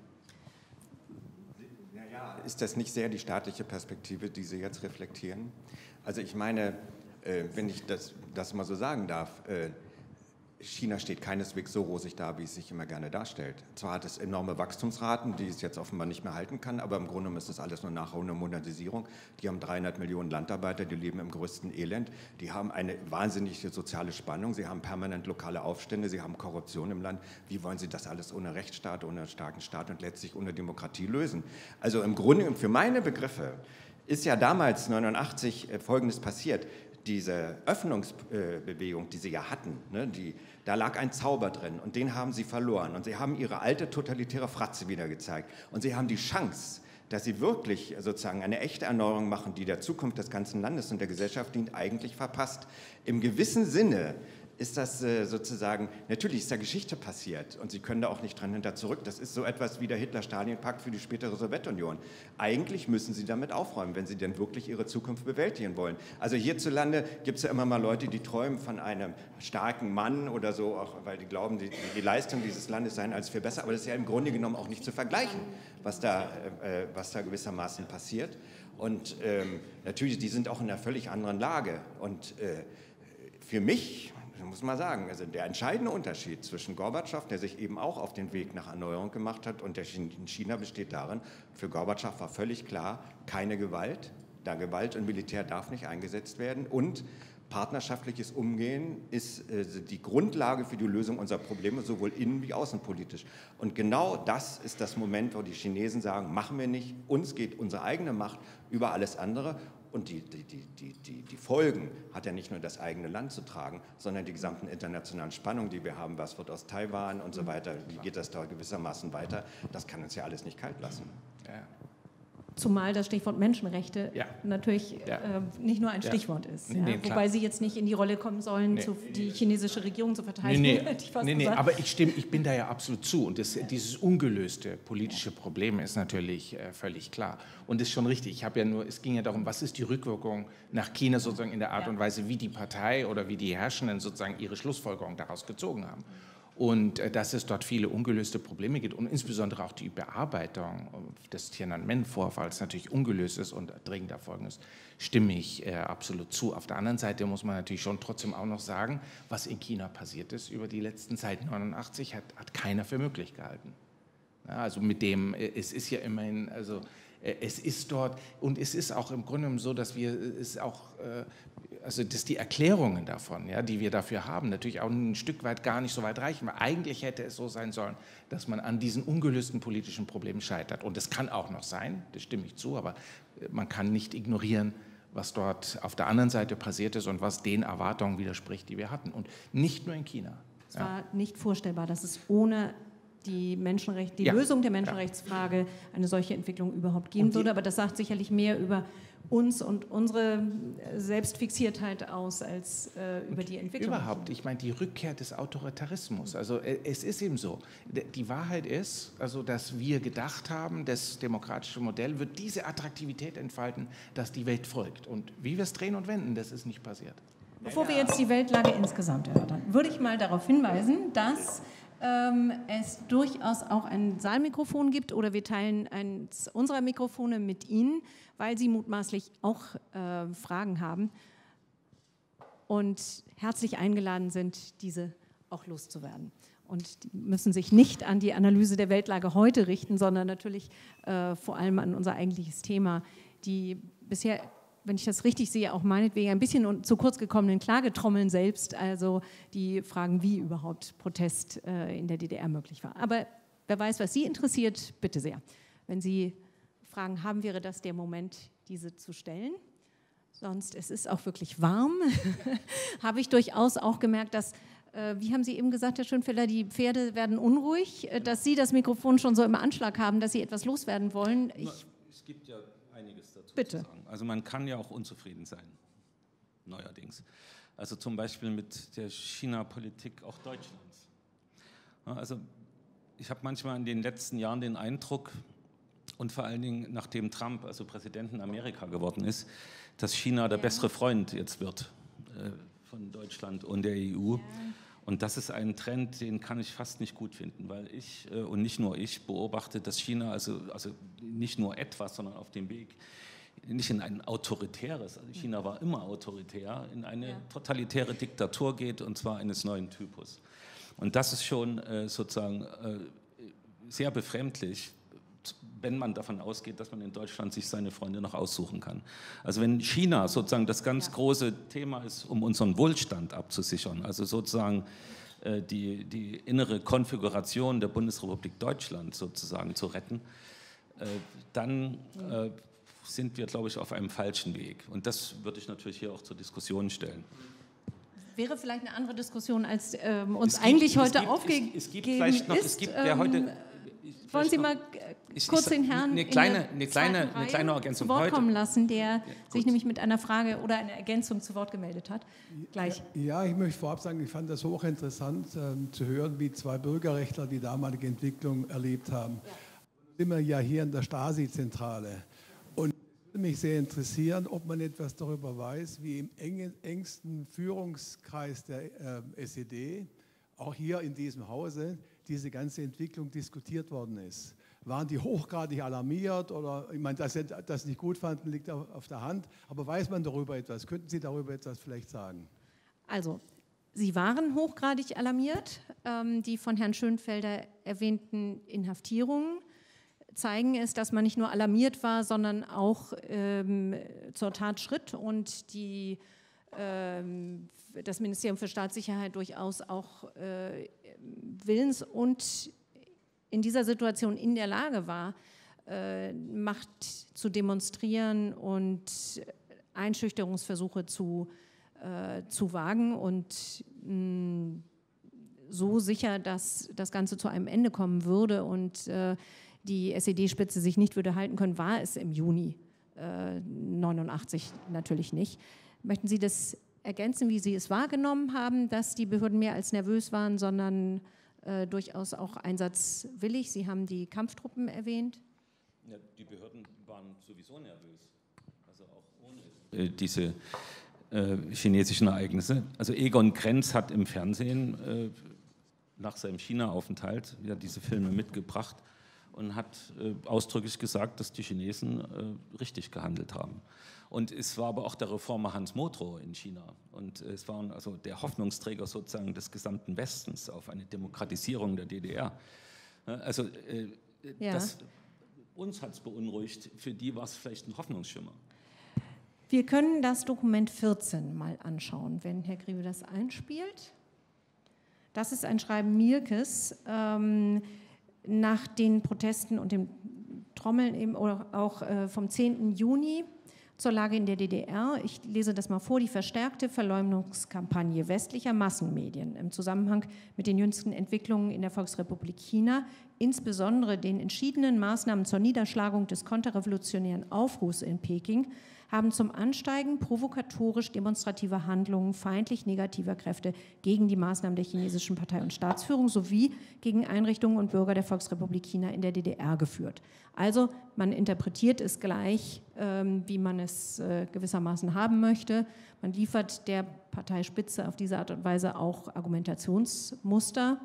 Naja, ist das nicht sehr die staatliche Perspektive, die Sie jetzt reflektieren? Also ich meine, äh, wenn ich das, das mal so sagen darf, äh, China steht keineswegs so rosig da, wie es sich immer gerne darstellt. Zwar hat es enorme Wachstumsraten, die es jetzt offenbar nicht mehr halten kann, aber im Grunde ist das alles nur nachholende Modernisierung. Die haben 300 Millionen Landarbeiter, die leben im größten Elend. Die haben eine wahnsinnige soziale Spannung. Sie haben permanent lokale Aufstände. Sie haben Korruption im Land. Wie wollen Sie das alles ohne Rechtsstaat, ohne starken Staat und letztlich ohne Demokratie lösen? Also im Grunde, für meine Begriffe, ist ja damals 89 äh, Folgendes passiert diese Öffnungsbewegung, die sie ja hatten, ne, die, da lag ein Zauber drin und den haben sie verloren. Und sie haben ihre alte totalitäre Fratze wieder gezeigt. Und sie haben die Chance, dass sie wirklich sozusagen eine echte Erneuerung machen, die der Zukunft des ganzen Landes und der Gesellschaft dient, eigentlich verpasst. Im gewissen Sinne ist das äh, sozusagen, natürlich ist da Geschichte passiert und Sie können da auch nicht dran hinter zurück. Das ist so etwas wie der Hitler-Stalin-Pakt für die spätere Sowjetunion. Eigentlich müssen Sie damit aufräumen, wenn Sie denn wirklich Ihre Zukunft bewältigen wollen. Also hierzulande gibt es ja immer mal Leute, die träumen von einem starken Mann oder so, auch weil die glauben, die, die Leistung dieses Landes seien als viel besser. Aber das ist ja im Grunde genommen auch nicht zu vergleichen, was da, äh, äh was da gewissermaßen passiert. Und ähm, natürlich, die sind auch in einer völlig anderen Lage. Und äh, für mich, muss man sagen, also der entscheidende Unterschied zwischen Gorbatschow, der sich eben auch auf den Weg nach Erneuerung gemacht hat, und der in China besteht darin, für Gorbatschow war völlig klar, keine Gewalt, da Gewalt und Militär darf nicht eingesetzt werden und partnerschaftliches Umgehen ist äh, die Grundlage für die Lösung unserer Probleme, sowohl innen- wie außenpolitisch. Und genau das ist das Moment, wo die Chinesen sagen, machen wir nicht, uns geht unsere eigene Macht über alles andere. Und die, die, die, die, die Folgen hat ja nicht nur das eigene Land zu tragen, sondern die gesamten internationalen Spannungen, die wir haben. Was wird aus Taiwan und so weiter? Wie geht das da gewissermaßen weiter? Das kann uns ja alles nicht kalt lassen. Ja. Zumal das Stichwort Menschenrechte ja. natürlich ja. Äh, nicht nur ein Stichwort ist. Nee, nee, Wobei Sie jetzt nicht in die Rolle kommen sollen, nee. zu, die chinesische Regierung zu verteidigen. Nee, nee. nee aber ich, stimme, ich bin da ja absolut zu. Und das, dieses ungelöste politische Problem ist natürlich äh, völlig klar. Und es ist schon richtig. Ich habe ja nur, es ging ja darum, was ist die Rückwirkung nach China sozusagen in der Art und Weise, wie die Partei oder wie die Herrschenden sozusagen ihre Schlussfolgerung daraus gezogen haben und äh, dass es dort viele ungelöste Probleme gibt und insbesondere auch die Überarbeitung des Tiananmen-Vorfalls natürlich ungelöst ist und dringend erfolgen ist, stimme ich äh, absolut zu. Auf der anderen Seite muss man natürlich schon trotzdem auch noch sagen, was in China passiert ist über die letzten Zeit 89 hat, hat keiner für möglich gehalten. Ja, also mit dem, äh, es ist ja immerhin, also äh, es ist dort und es ist auch im Grunde so, dass wir es auch äh, also dass die Erklärungen davon, ja, die wir dafür haben, natürlich auch ein Stück weit gar nicht so weit reichen. Weil eigentlich hätte es so sein sollen, dass man an diesen ungelösten politischen Problemen scheitert. Und das kann auch noch sein, das stimme ich zu, aber äh, man kann nicht ignorieren, was dort auf der anderen Seite passiert ist und was den Erwartungen widerspricht, die wir hatten. Und nicht nur in China. Es ja. war nicht vorstellbar, dass es ohne die, Menschenrecht, die ja. Lösung der Menschenrechtsfrage eine solche Entwicklung überhaupt geben würde. Aber das sagt sicherlich mehr über uns und unsere Selbstfixiertheit aus als äh, über die Entwicklung. Überhaupt, ich meine die Rückkehr des Autoritarismus. Also äh, es ist eben so. Die Wahrheit ist, also dass wir gedacht haben, das demokratische Modell wird diese Attraktivität entfalten, dass die Welt folgt. Und wie wir es drehen und wenden, das ist nicht passiert. Bevor wir jetzt die Weltlage insgesamt erörtern, würde ich mal darauf hinweisen, dass ähm, es durchaus auch ein Saalmikrofon gibt oder wir teilen eins unserer Mikrofone mit Ihnen, weil Sie mutmaßlich auch äh, Fragen haben und herzlich eingeladen sind, diese auch loszuwerden. Und die müssen sich nicht an die Analyse der Weltlage heute richten, sondern natürlich äh, vor allem an unser eigentliches Thema, die bisher wenn ich das richtig sehe, auch meinetwegen ein bisschen zu kurz gekommenen Klagetrommeln selbst, also die Fragen, wie überhaupt Protest äh, in der DDR möglich war. Aber wer weiß, was Sie interessiert, bitte sehr. Wenn Sie Fragen haben, wäre das der Moment, diese zu stellen. Sonst, es ist auch wirklich warm. Habe ich durchaus auch gemerkt, dass, äh, wie haben Sie eben gesagt, Herr Schönfelder, die Pferde werden unruhig, äh, dass Sie das Mikrofon schon so im Anschlag haben, dass Sie etwas loswerden wollen. Ich, es gibt ja einiges dazu Bitte. zu sagen. Also man kann ja auch unzufrieden sein, neuerdings. Also zum Beispiel mit der China-Politik auch Deutschlands. Also ich habe manchmal in den letzten Jahren den Eindruck, und vor allen Dingen nachdem Trump also Präsident in Amerika geworden ist, dass China der ja. bessere Freund jetzt wird äh, von Deutschland und der EU. Ja. Und das ist ein Trend, den kann ich fast nicht gut finden, weil ich äh, und nicht nur ich beobachte, dass China also, also nicht nur etwas, sondern auf dem Weg nicht in ein autoritäres, also China war immer autoritär, in eine ja. totalitäre Diktatur geht und zwar eines neuen Typus. Und das ist schon äh, sozusagen äh, sehr befremdlich, wenn man davon ausgeht, dass man in Deutschland sich seine Freunde noch aussuchen kann. Also wenn China sozusagen das ganz große Thema ist, um unseren Wohlstand abzusichern, also sozusagen äh, die, die innere Konfiguration der Bundesrepublik Deutschland sozusagen zu retten, äh, dann äh, sind wir, glaube ich, auf einem falschen Weg. Und das würde ich natürlich hier auch zur Diskussion stellen. Wäre vielleicht eine andere Diskussion, als ähm, uns gibt, eigentlich heute aufgegeben es, es gibt vielleicht noch, ist. Es gibt, wer heute, wollen Sie mal ich, kurz ich, den Herrn eine kleine, eine kleine, eine kleine Ergänzung zu Wort heute. kommen lassen, der ja, sich nämlich mit einer Frage oder einer Ergänzung zu Wort gemeldet hat. Gleich. Ja, ich möchte vorab sagen, ich fand das hochinteressant äh, zu hören, wie zwei Bürgerrechtler die damalige Entwicklung erlebt haben. Ja. Sind wir ja hier in der Stasi-Zentrale. Und es würde mich sehr interessieren, ob man etwas darüber weiß, wie im engsten Führungskreis der äh, SED, auch hier in diesem Hause, diese ganze Entwicklung diskutiert worden ist. Waren die hochgradig alarmiert oder, ich meine, dass sie das nicht gut fanden, liegt auf der Hand, aber weiß man darüber etwas? Könnten Sie darüber etwas vielleicht sagen? Also, Sie waren hochgradig alarmiert. Ähm, die von Herrn Schönfelder erwähnten Inhaftierungen zeigen es, dass man nicht nur alarmiert war, sondern auch ähm, zur Tat schritt und die, ähm, das Ministerium für Staatssicherheit durchaus auch äh, willens und in dieser Situation in der Lage war, äh, Macht zu demonstrieren und Einschüchterungsversuche zu, äh, zu wagen und mh, mm, so sicher, dass das Ganze zu einem Ende kommen würde und äh, die SED-Spitze sich nicht würde halten können, war es im Juni äh, 89 natürlich nicht. Möchten Sie das ergänzen, wie Sie es wahrgenommen haben, dass die Behörden mehr als nervös waren, sondern äh, durchaus auch einsatzwillig? Sie haben die Kampftruppen erwähnt. Ja, die Behörden waren sowieso nervös, also auch ohne äh, diese äh, chinesischen Ereignisse. Also Egon Krenz hat im Fernsehen äh, nach seinem China-Aufenthalt ja diese Filme mitgebracht und hat äh, ausdrücklich gesagt, dass die Chinesen äh, richtig gehandelt haben. Und es war aber auch der Reformer Hans Motro in China. Und es war also der Hoffnungsträger sozusagen des gesamten Westens auf eine Demokratisierung der DDR. Also äh, ja. das, uns hat es beunruhigt, für die war es vielleicht ein Hoffnungsschimmer. Wir können das Dokument 14 mal anschauen, wenn Herr Griebe das einspielt. Das ist ein Schreiben Mirkes. Ähm, nach den Protesten und dem Trommeln eben auch äh, vom 10. Juni zur Lage in der DDR. Ich lese das mal vor. Die verstärkte Verleumdungskampagne westlicher Massenmedien im Zusammenhang mit den jüngsten Entwicklungen in der Volksrepublik China, insbesondere den entschiedenen Maßnahmen zur Niederschlagung des konterrevolutionären Aufruhrs in Peking, haben zum Ansteigen provokatorisch demonstrativer Handlungen feindlich negativer Kräfte gegen die Maßnahmen der chinesischen Partei und Staatsführung sowie gegen Einrichtungen und Bürger der Volksrepublik China in der DDR geführt. Also man interpretiert es gleich, ähm, wie man es äh, gewissermaßen haben möchte. Man liefert der Parteispitze auf diese Art und Weise auch Argumentationsmuster.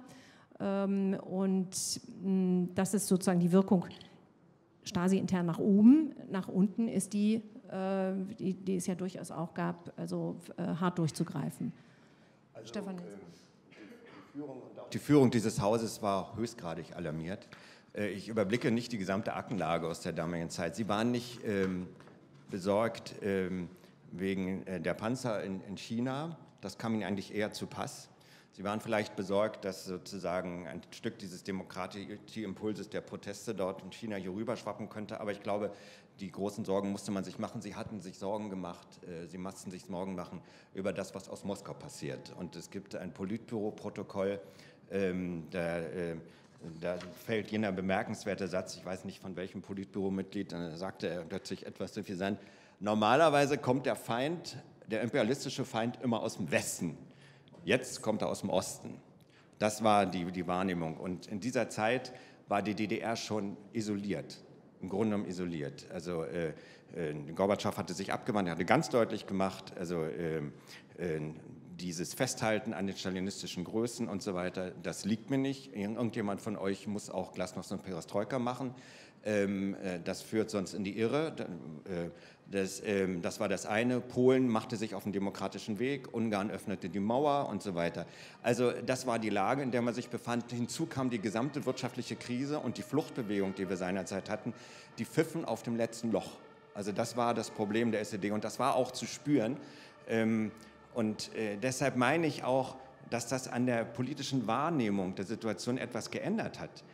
Ähm, und mh, das ist sozusagen die Wirkung Stasi intern nach oben. Nach unten ist die die, die, es ja durchaus auch gab, also äh, hart durchzugreifen. Also, Stefan. Äh, die, Führung die Führung dieses Hauses war höchstgradig alarmiert. Ich überblicke nicht die gesamte Aktenlage aus der damaligen Zeit. Sie waren nicht ähm, besorgt ähm, wegen der Panzer in, in China. Das kam ihnen eigentlich eher zu Pass. Sie waren vielleicht besorgt, dass sozusagen ein Stück dieses Demokratie-Impulses der Proteste dort in China hier rüberschwappen könnte. Aber ich glaube, die großen Sorgen musste man sich machen. Sie hatten sich Sorgen gemacht, äh, sie mussten sich Sorgen machen über das, was aus Moskau passiert. Und es gibt ein Politbüro-Protokoll, ähm, da, äh, da, fällt jener bemerkenswerte Satz, ich weiß nicht von welchem Politbüro-Mitglied, dann sagte er plötzlich etwas zu viel sein. Normalerweise kommt der Feind, der imperialistische Feind, immer aus dem Westen. Jetzt kommt er aus dem Osten. Das war die, die Wahrnehmung. Und in dieser Zeit war die DDR schon isoliert im Grunde genommen isoliert. Also äh, äh, Gorbatschow hatte sich abgewandt, er hatte ganz deutlich gemacht, also äh, äh, dieses Festhalten an den stalinistischen Größen und so weiter, das liegt mir nicht. Irgendjemand von euch muss auch Glasnost und Perestroika machen. Ähm, äh, das führt sonst in die Irre. Das, ähm, das, war das eine. Polen machte sich auf den demokratischen Weg, Ungarn öffnete die Mauer und so weiter. Also das war die Lage, in der man sich befand. Hinzu kam die gesamte wirtschaftliche Krise und die Fluchtbewegung, die wir seinerzeit hatten, die pfiffen auf dem letzten Loch. Also das war das Problem der SED und das war auch zu spüren. Ähm, und äh, deshalb meine ich auch, dass das an der politischen Wahrnehmung der Situation etwas geändert hat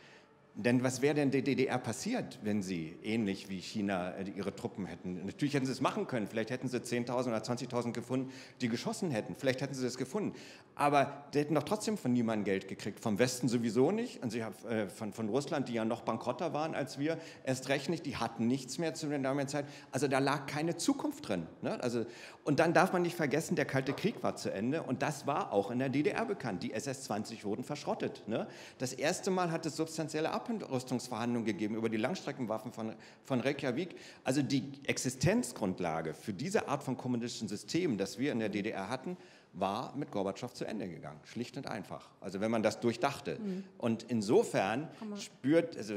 Denn was wäre denn der DDR passiert, wenn sie ähnlich wie China äh, ihre Truppen hätten? Natürlich hätten sie es machen können. Vielleicht hätten sie 10.000 oder 20.000 gefunden, die geschossen hätten. Vielleicht hätten sie das gefunden. Aber die hätten doch trotzdem von niemandem Geld gekriegt. Vom Westen sowieso nicht. Und sie haben äh, von, von Russland, die ja noch bankrotter waren als wir, erst recht nicht. Die hatten nichts mehr zu der damaligen Zeit. Also da lag keine Zukunft drin. Ne? Also, und dann darf man nicht vergessen, der Kalte Krieg war zu Ende. Und das war auch in der DDR bekannt. Die SS-20 wurden verschrottet. Ne? Das erste Mal hat es substanzielle Ab Abrüstungsverhandlungen gegeben über die Langstreckenwaffen von, von Reykjavik. Also die Existenzgrundlage für diese Art von kommunistischen System, das wir in der DDR hatten, war mit Gorbatschow zu Ende gegangen. Schlicht und einfach. Also wenn man das durchdachte. Mhm. Und insofern spürt, also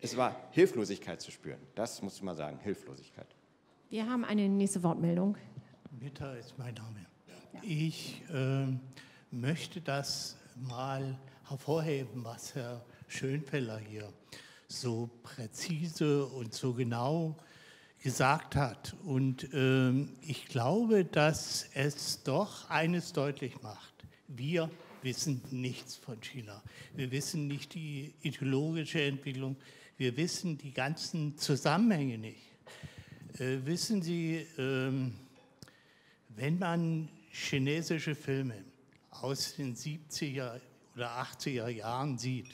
es war Hilflosigkeit zu spüren. Das muss man sagen, Hilflosigkeit. Wir haben eine nächste Wortmeldung. Mitta ist mein Name. Ich äh, möchte das mal hervorheben, was Herr Schönfeller hier so präzise und so genau gesagt hat. Und ähm, ich glaube, dass es doch eines deutlich macht. Wir wissen nichts von China. Wir wissen nicht die ideologische Entwicklung. Wir wissen die ganzen Zusammenhänge nicht. Äh, wissen Sie, ähm, wenn man chinesische Filme aus den 70er oder 80er Jahren sieht,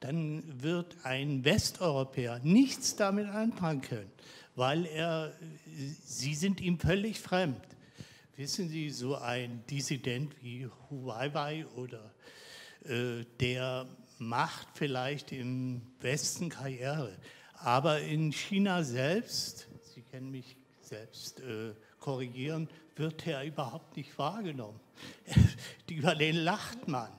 dann wird ein Westeuropäer nichts damit anfangen können, weil er, sie sind ihm völlig fremd. Wissen Sie, so ein Dissident wie Hu Weiwei oder äh, der macht vielleicht im Westen Karriere, aber in China selbst, Sie kennen mich selbst äh, korrigieren, wird er überhaupt nicht wahrgenommen. Über den lacht man.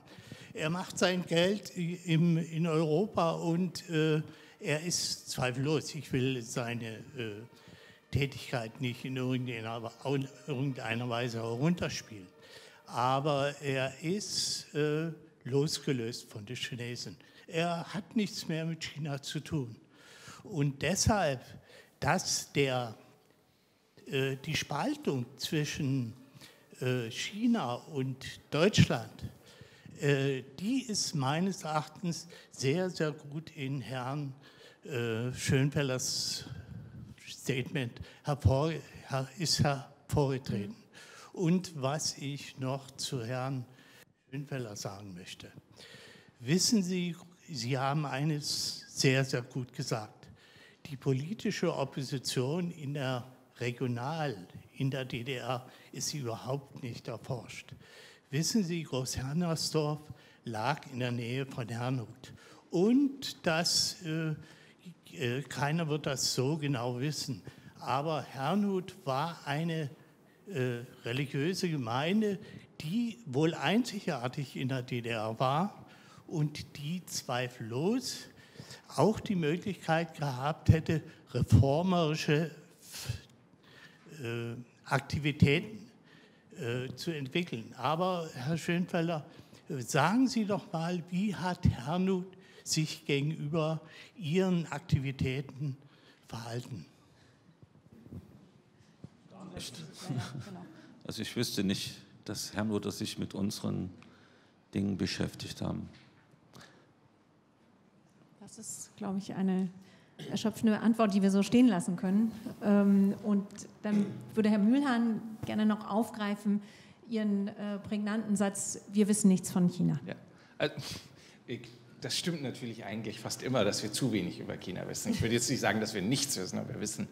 Er macht sein Geld im, in Europa und äh, er ist zweifellos. Ich will seine äh, Tätigkeit nicht in irgendeiner, irgendeiner, Weise herunterspielen. Aber er ist äh, losgelöst von den Chinesen. Er hat nichts mehr mit China zu tun. Und deshalb, dass der, äh, die Spaltung zwischen äh, China und Deutschland die ist meines Erachtens sehr, sehr gut in Herrn äh, Schönfellers Statement hervor, ist hervorgetreten. Und was ich noch zu Herrn Schönfeller sagen möchte. Wissen Sie, Sie haben eines sehr, sehr gut gesagt. Die politische Opposition in der Regional, in der DDR, ist überhaupt nicht erforscht. Wissen Sie, Großhernersdorf lag in der Nähe von Herrnhut. Und das, äh, äh, keiner wird das so genau wissen, aber Herrnhut war eine äh, religiöse Gemeinde, die wohl einzigartig in der DDR war und die zweifellos auch die Möglichkeit gehabt hätte, reformerische äh, Aktivitäten äh, zu entwickeln. Aber Herr Schönfelder, sagen Sie doch mal, wie hat Hernut sich gegenüber Ihren Aktivitäten verhalten? Gar nicht. Also ich wüsste nicht, dass Hernut sich mit unseren Dingen beschäftigt haben. Das ist, glaube ich, eine erschöpfende Antwort, die wir so stehen lassen können. Ähm, und dann würde Herr Mühlhahn gerne noch aufgreifen, Ihren äh, prägnanten Satz, wir wissen nichts von China. Ja. Also, das stimmt natürlich eigentlich fast immer, dass wir zu wenig über China wissen. Ich würde jetzt nicht sagen, dass wir nichts wissen, aber wir wissen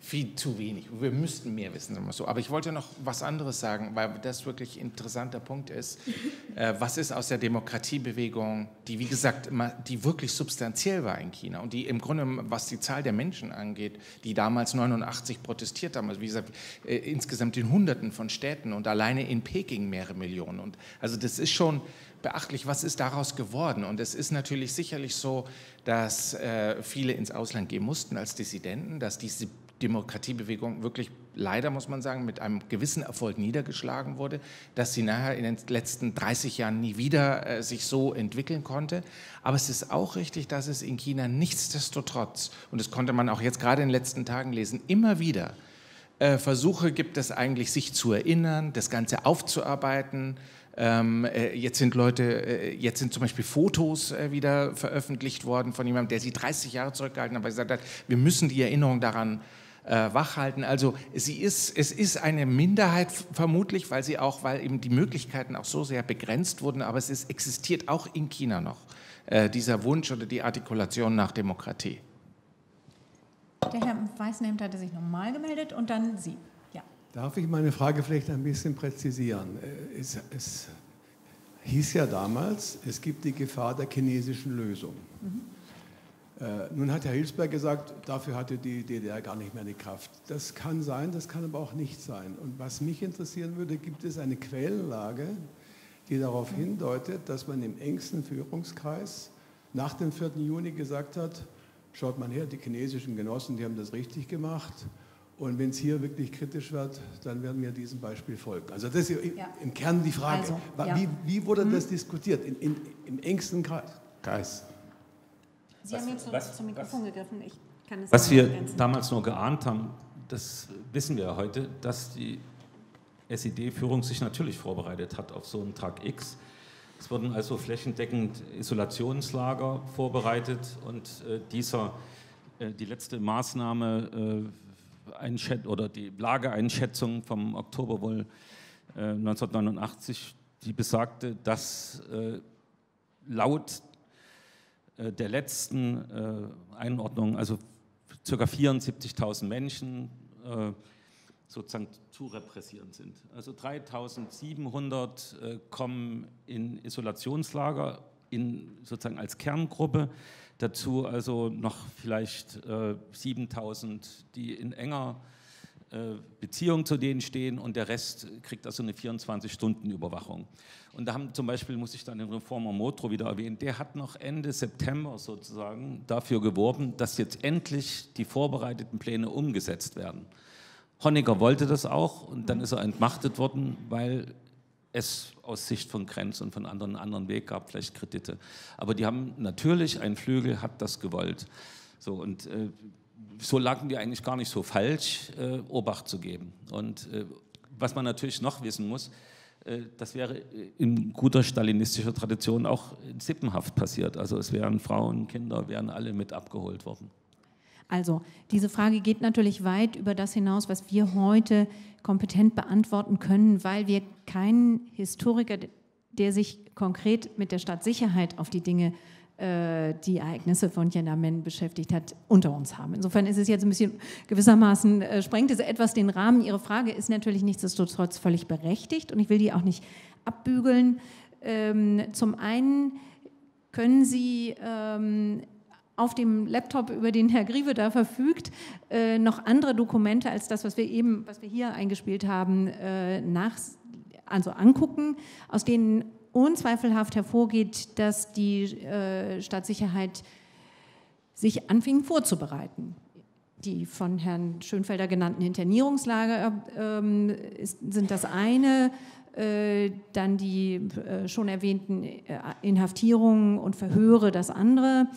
viel zu wenig. Wir müssten mehr wissen, sagen wir so. Aber ich wollte noch was anderes sagen, weil das wirklich ein interessanter Punkt ist. Äh, was ist aus der Demokratiebewegung, die, wie gesagt, die wirklich substanziell war in China und die im Grunde, was die Zahl der Menschen angeht, die damals 89 protestiert haben, also wie gesagt, äh, insgesamt in Hunderten von Städten und alleine in Peking mehrere Millionen. Und also das ist schon beachtlich, was ist daraus geworden? Und es ist natürlich sicherlich so, dass äh, viele ins Ausland gehen mussten als Dissidenten, dass diese Demokratiebewegung wirklich leider, muss man sagen, mit einem gewissen Erfolg niedergeschlagen wurde, dass sie nachher in den letzten 30 Jahren nie wieder äh, sich so entwickeln konnte. Aber es ist auch richtig, dass es in China nichtsdestotrotz, und das konnte man auch jetzt gerade in den letzten Tagen lesen, immer wieder äh, Versuche gibt es eigentlich, sich zu erinnern, das Ganze aufzuarbeiten, Ähm, äh, jetzt sind Leute, äh, jetzt sind zum Beispiel Fotos äh, wieder veröffentlicht worden von jemandem, der sie 30 Jahre zurückgehalten hat, weil gesagt hat, wir müssen die Erinnerung daran äh, wachhalten. Also sie ist, es ist eine Minderheit vermutlich, weil sie auch, weil eben die Möglichkeiten auch so sehr begrenzt wurden, aber es ist, existiert auch in China noch äh, dieser Wunsch oder die Artikulation nach Demokratie. Der Herr Weißenhemd hatte sich nochmal gemeldet und dann Sie. Ja. Darf ich meine Frage vielleicht ein bisschen präzisieren? Äh, es, es hieß ja damals, es gibt die Gefahr der chinesischen Lösung. Mhm. Äh, nun hat Herr Hilsberg gesagt, dafür hatte die DDR gar nicht mehr die Kraft. Das kann sein, das kann aber auch nicht sein. Und was mich interessieren würde, gibt es eine Quellenlage, die darauf hindeutet, dass man im engsten Führungskreis nach dem 4. Juni gesagt hat, schaut mal her, die chinesischen Genossen, die haben das richtig gemacht. Und wenn es hier wirklich kritisch wird, dann werden wir diesem Beispiel folgen. Also das ist ja. im Kern die Frage. Also, ja. wie, wie, wurde mhm. das diskutiert in, in, im engsten Kreis? Sie was, haben jetzt was, zum Mikrofon was, gegriffen. Ich kann es was wir ergänzen. damals nur geahnt haben, das wissen wir heute, dass die SED-Führung sich natürlich vorbereitet hat auf so einen Tag X. Es wurden also flächendeckend Isolationslager vorbereitet und äh, dieser, äh, die letzte Maßnahme äh, oder die Lageeinschätzung vom Oktober wohl 1989, äh, die besagte, dass äh, laut der letzten äh, Einordnung, also ca. 74.000 Menschen äh, sozusagen zu repressieren sind. Also 3.700 kommen in Isolationslager in, sozusagen als Kerngruppe. Dazu also noch vielleicht 7.000, die in enger Beziehung zu denen stehen und der Rest kriegt also eine 24-Stunden-Überwachung. Und da haben zum Beispiel, muss ich dann den Reformer Motro wieder erwähnen, der hat noch Ende September sozusagen dafür geworben, dass jetzt endlich die vorbereiteten Pläne umgesetzt werden. Honecker wollte das auch und dann ist er entmachtet worden, weil es aus Sicht von Grenz und von anderen einen anderen Weg gab, vielleicht Kredite. Aber die haben natürlich, ein Flügel hat das gewollt. So, und äh, so lagen wir eigentlich gar nicht so falsch, äh, Obacht zu geben. Und äh, was man natürlich noch wissen muss, äh, das wäre in guter stalinistischer Tradition auch sippenhaft passiert. Also es wären Frauen, Kinder, wären alle mit abgeholt worden. Also diese Frage geht natürlich weit über das hinaus, was wir heute kompetent beantworten können, weil wir keinen Historiker, der sich konkret mit der Stadtsicherheit auf die Dinge äh, die Ereignisse von Tiananmen beschäftigt hat, unter uns haben. Insofern ist es jetzt ein bisschen gewissermaßen, äh, sprengt es etwas den Rahmen. Ihre Frage ist natürlich nichtsdestotrotz völlig berechtigt und ich will die auch nicht abbügeln. Ähm, zum einen können Sie ähm, auf dem Laptop, über den Herr Griewe da verfügt, äh, noch andere Dokumente als das, was wir eben, was wir hier eingespielt haben, äh, nach, also angucken, aus denen unzweifelhaft hervorgeht, dass die äh, Staatssicherheit sich anfing vorzubereiten. Die von Herrn Schönfelder genannten Internierungslager ähm, sind das eine, äh, dann die äh, schon erwähnten äh, Inhaftierungen und Verhöre das andere.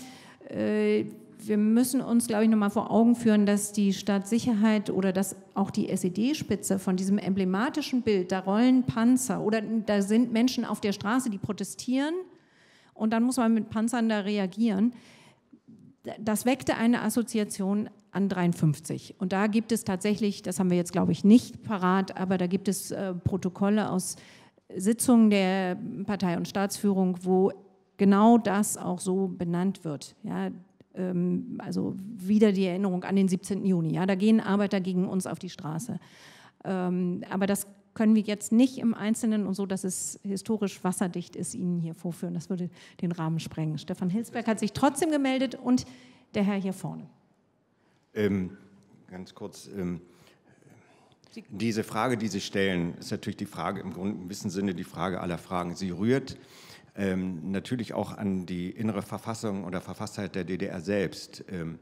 Wir müssen uns, glaube ich, nochmal vor Augen führen, dass die Stadtsicherheit oder dass auch die SED-Spitze von diesem emblematischen Bild, da rollen Panzer oder da sind Menschen auf der Straße, die protestieren und dann muss man mit Panzern da reagieren. Das weckte eine Assoziation an 53. Und da gibt es tatsächlich, das haben wir jetzt, glaube ich, nicht parat, aber da gibt es äh, Protokolle aus Sitzungen der Partei- und Staatsführung, wo genau das auch so benannt wird. Ja, ähm, also wieder die Erinnerung an den 17. Juni. Ja, da gehen Arbeiter gegen uns auf die Straße. Ähm, aber das können wir jetzt nicht im Einzelnen und so, dass es historisch wasserdicht ist, Ihnen hier vorführen. Das würde den Rahmen sprengen. Stefan Hilsberg hat sich trotzdem gemeldet und der Herr hier vorne. Ähm, ganz kurz. Ähm, diese Frage, die Sie stellen, ist natürlich die Frage, im gewissen Sinne die Frage aller Fragen. Sie rührt ähm, natürlich auch an die innere Verfassung oder Verfasstheit der DDR selbst, ähm,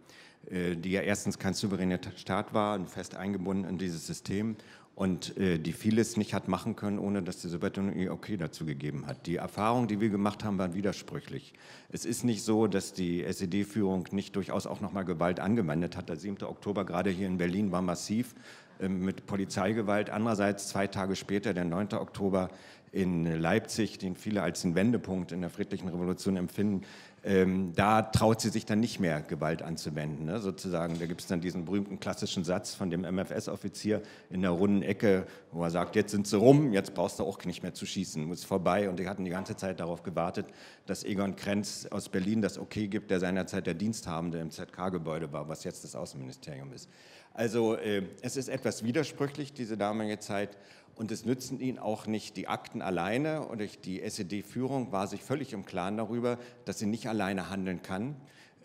äh, die ja erstens kein souveräner Staat war und fest eingebunden in dieses System und äh, die vieles nicht hat machen können, ohne dass die Sowjetunion ihr Okay dazu gegeben hat. Die Erfahrungen, die wir gemacht haben, waren widersprüchlich. Es ist nicht so, dass die SED-Führung nicht durchaus auch nochmal Gewalt angewendet hat. Der 7. Oktober gerade hier in Berlin war massiv äh, mit Polizeigewalt. Andererseits zwei Tage später, der 9. Oktober, in Leipzig, den viele als den Wendepunkt in der friedlichen Revolution empfinden, ähm, da traut sie sich dann nicht mehr Gewalt anzuwenden. Ne? Sozusagen, da gibt es dann diesen berühmten klassischen Satz von dem MFS-Offizier in der runden Ecke, wo er sagt, jetzt sind sie rum, jetzt brauchst du auch nicht mehr zu schießen, muss vorbei. Und die hatten die ganze Zeit darauf gewartet, dass Egon Krenz aus Berlin das Okay gibt, der seinerzeit der Diensthabende im ZK-Gebäude war, was jetzt das Außenministerium ist. Also äh, es ist etwas widersprüchlich, diese damalige Zeit. Und es nützen ihnen auch nicht die Akten alleine. Und die SED-Führung war sich völlig im Klaren darüber, dass sie nicht alleine handeln kann.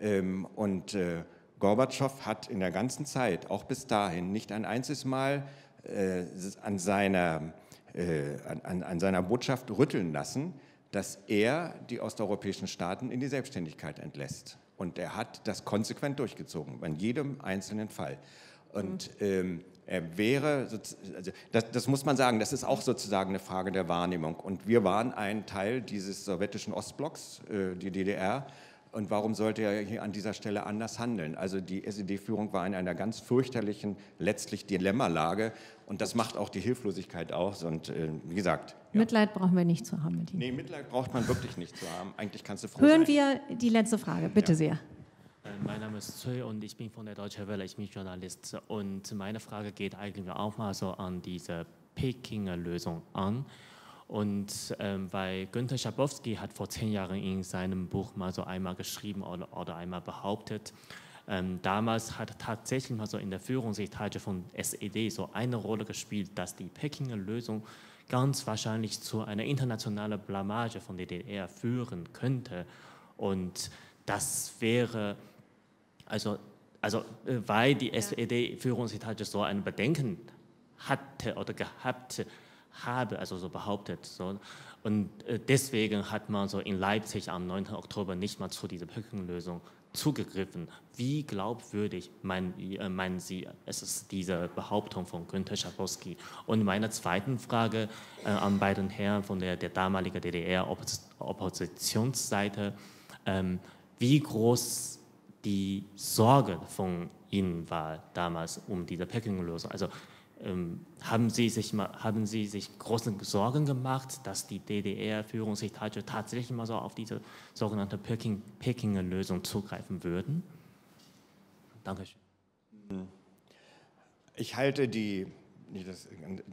Ähm, und äh, Gorbatschow hat in der ganzen Zeit, auch bis dahin, nicht ein einziges Mal äh, an seiner, äh, an, an seiner Botschaft rütteln lassen, dass er die osteuropäischen Staaten in die Selbstständigkeit entlässt. Und er hat das konsequent durchgezogen, in jedem einzelnen Fall. Und ähm, er wäre, also das, das, muss man sagen, das ist auch sozusagen eine Frage der Wahrnehmung. Und wir waren ein Teil dieses sowjetischen Ostblocks, äh, die DDR. Und warum sollte er hier an dieser Stelle anders handeln? Also die SED-Führung war in einer ganz fürchterlichen, letztlich Dilemmalage. Und das macht auch die Hilflosigkeit aus. Und äh, wie gesagt. Ja. Mitleid brauchen wir nicht zu haben mit ihm. Nee, Mitleid braucht man wirklich nicht zu haben. Eigentlich kannst du froh Hören sein. wir die letzte Frage, bitte ja. sehr. Äh, mein Name ist Zui und ich bin von der Deutschen Welle, ich bin Journalist. Und meine Frage geht eigentlich auch mal so an diese Pekinger Lösung an. Und ähm, weil Günter Schabowski hat vor zehn Jahren in seinem Buch mal so einmal geschrieben oder, oder einmal behauptet, ähm, damals hat tatsächlich mal so in der Führungsetage von SED so eine Rolle gespielt, dass die Pekinger Lösung ganz wahrscheinlich zu einer internationalen Blamage von der DDR führen könnte. Und das wäre also, also äh, weil die SED-Führungsetage so ein Bedenken hatte oder gehabt habe, also so behauptet. So. Und äh, deswegen hat man so in Leipzig am 9. Oktober nicht mal zu dieser Brückenlösung zugegriffen. Wie glaubwürdig meinen, äh, meinen Sie, es ist diese Behauptung von Günter Schabowski? Und meine zweite Frage äh, an beiden Herren von der, der damaligen DDR-Oppositionsseite, ähm, wie groß die Sorge von Ihnen war damals um diese Peking-Lösung. Also ähm, haben, Sie sich mal, haben Sie sich große Sorgen gemacht, dass die DDR-Führungsetage tatsächlich mal so auf diese sogenannte Pekinger Lösung zugreifen würden? Dankeschön. Ich halte die,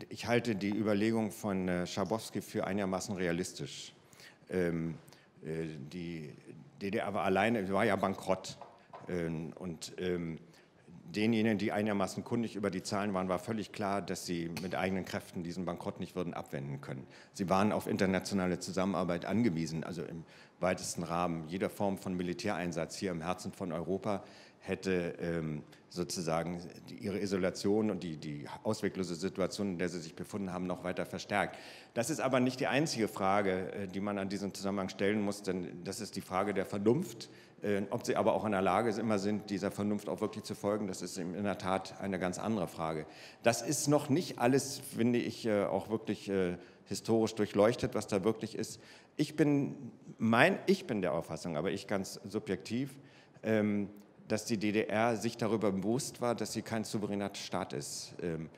ich halte die Überlegung von äh, Schabowski für einigermaßen realistisch. Ähm, äh, die DDR war alleine, war ja bankrott. Ähm, und ähm, denjenigen, die einigermaßen kundig über die Zahlen waren, war völlig klar, dass sie mit eigenen Kräften diesen Bankrott nicht würden abwenden können. Sie waren auf internationale Zusammenarbeit angewiesen, also im weitesten Rahmen. Jeder Form von Militäreinsatz hier im Herzen von Europa hätte ähm, sozusagen ihre Isolation und die, die ausweglose Situation, in der sie sich befunden haben, noch weiter verstärkt. Das ist aber nicht die einzige Frage, äh, die man an diesem Zusammenhang stellen muss, denn das ist die Frage der Vernunft. Äh, ob sie aber auch in der Lage immer sind, dieser Vernunft auch wirklich zu folgen, das ist in der Tat eine ganz andere Frage. Das ist noch nicht alles, finde ich, äh, auch wirklich historisch durchleuchtet, was da wirklich ist. Ich bin, mein, ich bin der Auffassung, aber ich ganz subjektiv, ähm, dass die DDR sich darüber bewusst war, dass sie kein souveräner Staat ist. Ähm,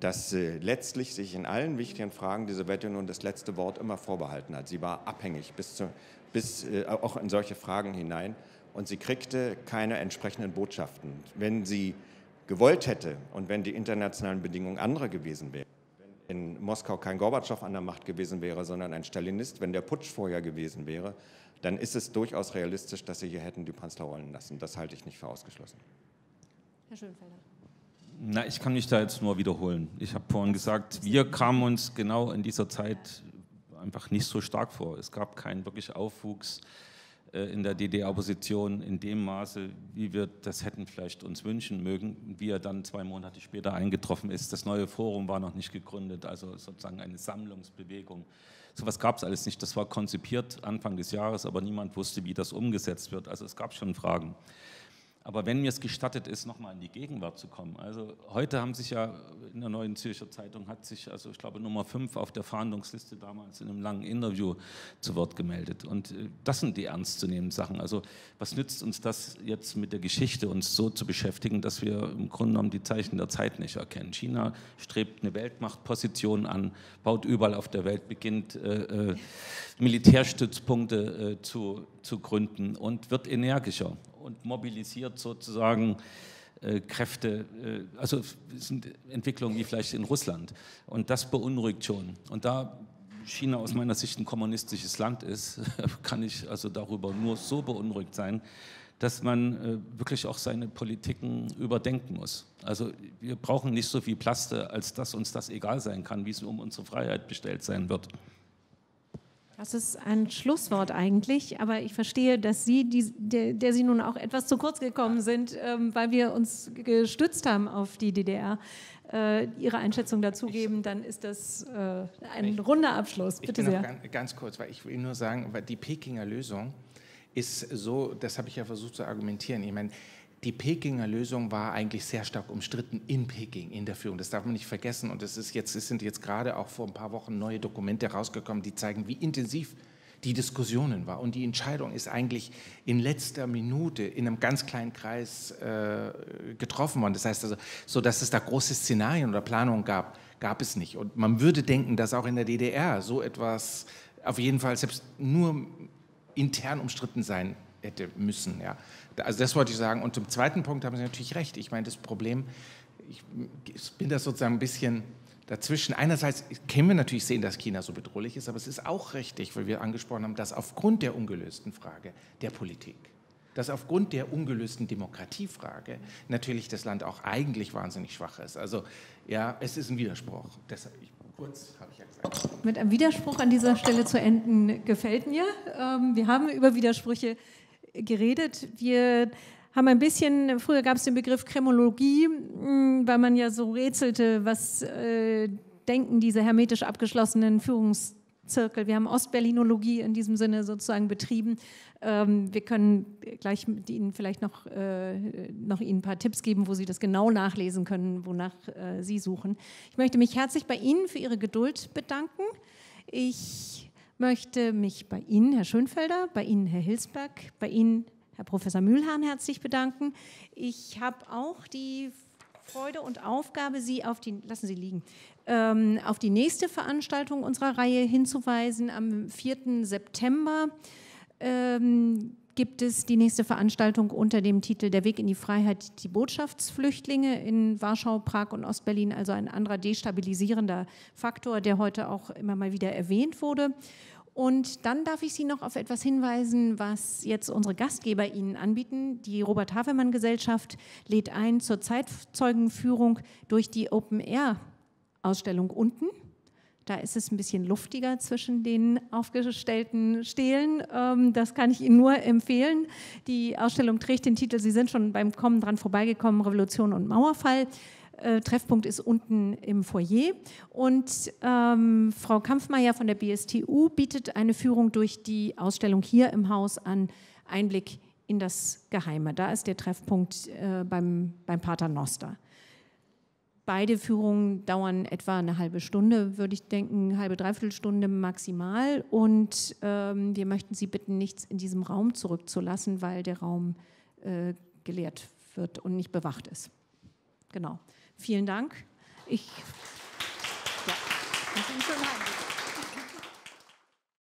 dass letztlich sich in allen wichtigen Fragen die Sowjetunion das letzte Wort immer vorbehalten hat. Sie war abhängig bis, zu, bis äh, auch in solche Fragen hinein und sie kriegte keine entsprechenden Botschaften. Wenn sie gewollt hätte und wenn die internationalen Bedingungen andere gewesen wären, wenn in Moskau kein Gorbatschow an der Macht gewesen wäre, sondern ein Stalinist, wenn der Putsch vorher gewesen wäre, dann ist es durchaus realistisch, dass sie hier hätten die Panzer rollen lassen. Das halte ich nicht für ausgeschlossen. Herr Schönfelder. Na, ich kann mich da jetzt nur wiederholen. Ich habe vorhin gesagt, wir kamen uns genau in dieser Zeit einfach nicht so stark vor. Es gab keinen wirklich Aufwuchs äh, in der DDR-Opposition in dem Maße, wie wir das hätten vielleicht uns wünschen mögen, wie er dann zwei Monate später eingetroffen ist. Das neue Forum war noch nicht gegründet, also sozusagen eine Sammlungsbewegung. So etwas gab es alles nicht. Das war konzipiert Anfang des Jahres, aber niemand wusste, wie das umgesetzt wird. Also es gab schon Fragen. Aber wenn mir es gestattet ist, nochmal in die Gegenwart zu kommen. Also heute haben sich ja in der Neuen Zürcher Zeitung hat sich, also ich glaube Nummer 5 auf der Fahndungsliste damals in einem langen Interview zu Wort gemeldet. Und äh, das sind die ernstzunehmenden Sachen. Also was nützt uns das jetzt mit der Geschichte, uns so zu beschäftigen, dass wir im Grunde genommen die Zeichen der Zeit nicht erkennen. China strebt eine Weltmachtposition an, baut überall auf der Welt, beginnt äh, äh, Militärstützpunkte äh, zu, zu gründen und wird energischer und mobilisiert sozusagen äh, Kräfte, äh, also es sind Entwicklungen wie vielleicht in Russland. Und das beunruhigt schon. Und da China aus meiner Sicht ein kommunistisches Land ist, kann ich also darüber nur so beunruhigt sein, dass man äh, wirklich auch seine Politiken überdenken muss. Also wir brauchen nicht so viel Plaste, als dass uns das egal sein kann, wie es um unsere Freiheit bestellt sein wird. Das ist ein Schlusswort eigentlich, aber ich verstehe, dass Sie, die, der, der, Sie nun auch etwas zu kurz gekommen sind, ähm, weil wir uns gestützt haben auf die DDR, äh, Ihre Einschätzung dazugeben, dann ist das äh, ein ich, runder Abschluss. Bitte sehr. Ganz, ganz, kurz, weil ich will nur sagen, die Pekinger Lösung ist so, das habe ich ja versucht zu argumentieren. Ich meine, die Pekinger Lösung war eigentlich sehr stark umstritten in Peking, in der Führung. Das darf man nicht vergessen. Und es, ist jetzt, es sind jetzt gerade auch vor ein paar Wochen neue Dokumente rausgekommen, die zeigen, wie intensiv die Diskussionen war. Und die Entscheidung ist eigentlich in letzter Minute in einem ganz kleinen Kreis äh, getroffen worden. Das heißt also, so dass es da große Szenarien oder Planungen gab, gab es nicht. Und man würde denken, dass auch in der DDR so etwas auf jeden Fall selbst nur intern umstritten sein hätte müssen. Ja. Also das wollte ich sagen. Und zum zweiten Punkt haben Sie natürlich recht. Ich meine, das Problem, ich, ich bin das sozusagen ein bisschen dazwischen. Einerseits können wir natürlich sehen, dass China so bedrohlich ist, aber es ist auch richtig, weil wir angesprochen haben, dass aufgrund der ungelösten Frage der Politik, dass aufgrund der ungelösten Demokratiefrage natürlich das Land auch eigentlich wahnsinnig schwach ist. Also ja, es ist ein Widerspruch. Deshalb, ich, kurz habe ich ja gesagt. Mit einem Widerspruch an dieser Stelle zu enden gefällt mir. Ähm, wir haben über Widersprüche geredet. Wir haben ein bisschen, früher gab es den Begriff Kremologie, hm, weil man ja so rätselte, was äh, denken diese hermetisch abgeschlossenen Führungszirkel. Wir haben Ostberlinologie in diesem Sinne sozusagen betrieben. Ähm, wir können gleich mit Ihnen vielleicht noch, äh, noch Ihnen ein paar Tipps geben, wo Sie das genau nachlesen können, wonach äh, Sie suchen. Ich möchte mich herzlich bei Ihnen für Ihre Geduld bedanken. Ich möchte mich bei Ihnen, Herr Schönfelder, bei Ihnen, Herr Hilsberg, bei Ihnen, Herr Professor Mühlhahn, herzlich bedanken. Ich habe auch die Freude und Aufgabe, Sie auf die, lassen Sie liegen, ähm, auf die nächste Veranstaltung unserer Reihe hinzuweisen. Am 4. September ähm, gibt es die nächste Veranstaltung unter dem Titel Der Weg in die Freiheit, die Botschaftsflüchtlinge in Warschau, Prag und Ostberlin, also ein anderer destabilisierender Faktor, der heute auch immer mal wieder erwähnt wurde. Und dann darf ich Sie noch auf etwas hinweisen, was jetzt unsere Gastgeber Ihnen anbieten. Die Robert Havemann Gesellschaft lädt ein zur Zeitzeugenführung durch die Open Air Ausstellung unten. Da ist es ein bisschen luftiger zwischen den aufgestellten Stelen. Ähm, das kann ich Ihnen nur empfehlen. Die Ausstellung trägt den Titel, Sie sind schon beim Kommen dran vorbeigekommen, Revolution und Mauerfall. Äh, Treffpunkt ist unten im Foyer. Und ähm, Frau Kampfmeier von der BSTU bietet eine Führung durch die Ausstellung hier im Haus an, Einblick in das Geheime. Da ist der Treffpunkt äh, beim, beim Pater Noster. Beide Führungen dauern etwa eine halbe Stunde, würde ich denken, halbe, dreiviertel Stunde maximal. Und ähm, wir möchten Sie bitten, nichts in diesem Raum zurückzulassen, weil der Raum äh, geleert wird und nicht bewacht ist. Genau. Vielen Dank. Ich ja, schönen Abend.